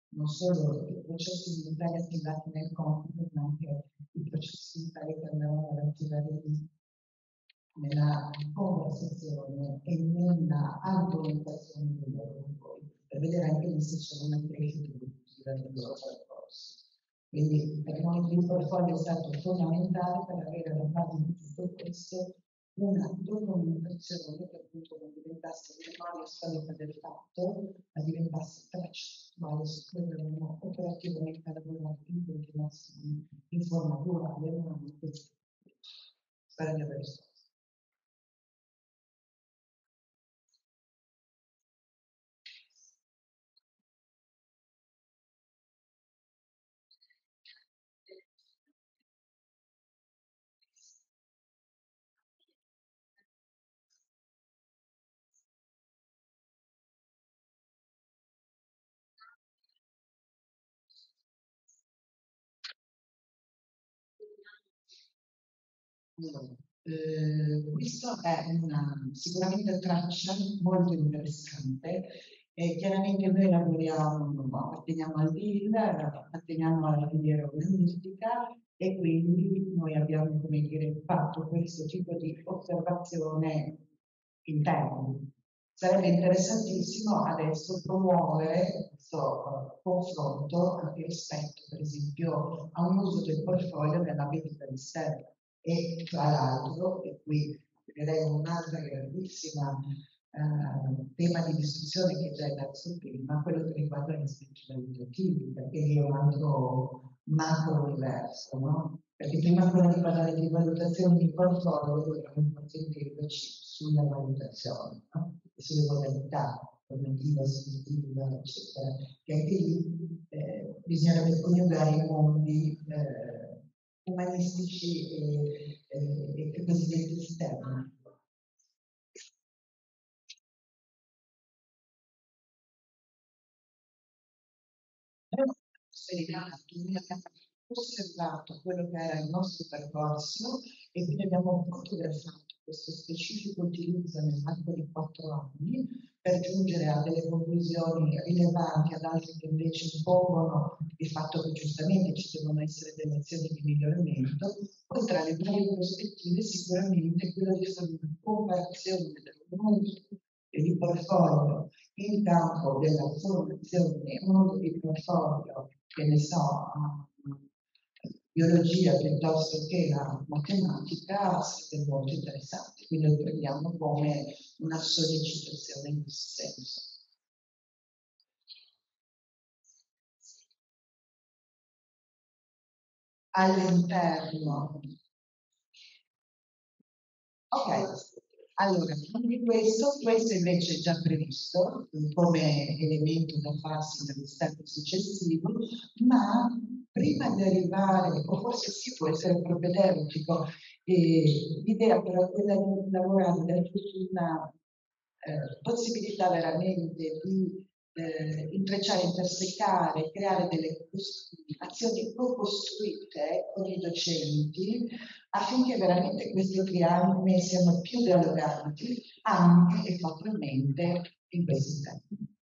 non solo i processi mentali attivati nel compito, ma anche i processi mentali che andavano ad attivare nella conversazione e nella argomentazione del loro lavori, per vedere anche se c'è una crescita evolutiva del loro percorso. Quindi per noi il portfolio è stato fondamentale per avere alla base di tutto questo una documentazione che appunto non diventasse memoria storica del fatto, ma diventasse traccia fattuale su cui dovremmo operativamente lavorare in continuazione in forma plurale, ma anche spero di aver Allora, eh, questa è una sicuramente traccia molto interessante e chiaramente noi lavoriamo, apparteniamo al DIL, apparteniamo alla filiera urbanistica e quindi noi abbiamo come dire, fatto questo tipo di osservazione interna. Sarebbe interessantissimo adesso promuovere questo uh, confronto anche rispetto, per esempio, a un uso del portfolio nell'ambito dell'esterno. E tra l'altro, e qui vedremo un'altra grandissima uh, tema di discussione che già è emerso prima, quello che riguarda gli aspetti valutativi, perché è un altro macro universo, no? Perché prima ancora di parlare di valutazione di portfolio dobbiamo concentrarci sulla valutazione no? e sulle modalità formativa, soggettiva, eccetera. E anche lì eh, bisognerebbe coniugare i mondi eh, umanistici e, e, e cosiddetti esterni. Osservato quello che era il nostro percorso e quindi abbiamo fotografato questo specifico utilizzo nell'arco di quattro anni per giungere a delle conclusioni rilevanti ad altre che invece impongono il fatto che giustamente ci devono essere delle azioni di miglioramento, poi tra le varie prospettive sicuramente quello di fare una comparazione del mondo e di portfolio in campo della formazione, uno di portfolio che ne so, biologia piuttosto che la matematica sarebbe molto interessante, quindi lo prendiamo come una sollecitazione in questo senso. All'interno. Ok, allora, di questo, questo invece è già previsto come elemento da farsi nello stato successivo, ma prima di arrivare, o forse sì può essere propedeutico, eh, l'idea però è quella di lavorare per una eh, possibilità veramente di eh, intrecciare, intersecare, creare delle azioni co-costruite con i docenti affinché veramente questi triangoli siano più dialoganti anche e fattualmente in questi termini.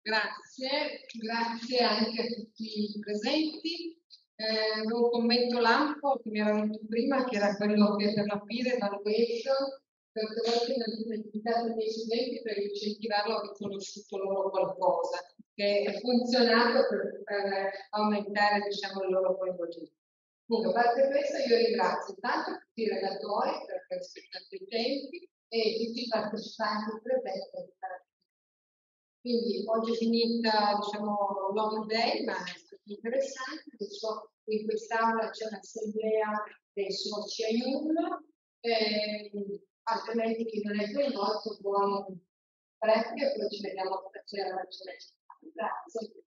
Grazie, grazie anche a tutti i presenti. Eh, avevo un commento lampo che mi era venuto prima, che era quello che per la peer evaluation, perché volte in alcune attività dei miei studenti per incentivarlo ho riconosciuto loro qualcosa che è funzionato per, per aumentare diciamo, il loro coinvolgimento. Comunque, a parte questo, io ringrazio tanto tutti i relatori per aver rispettato i tempi e tutti i partecipanti presenti quindi oggi è finita diciamo, long day, ma è stato interessante. Adesso in quest'aula c'è un'assemblea dei soci AIUM, eh, altrimenti chi non è coinvolto buon prestito e poi ci vediamo stasera alla Grazie.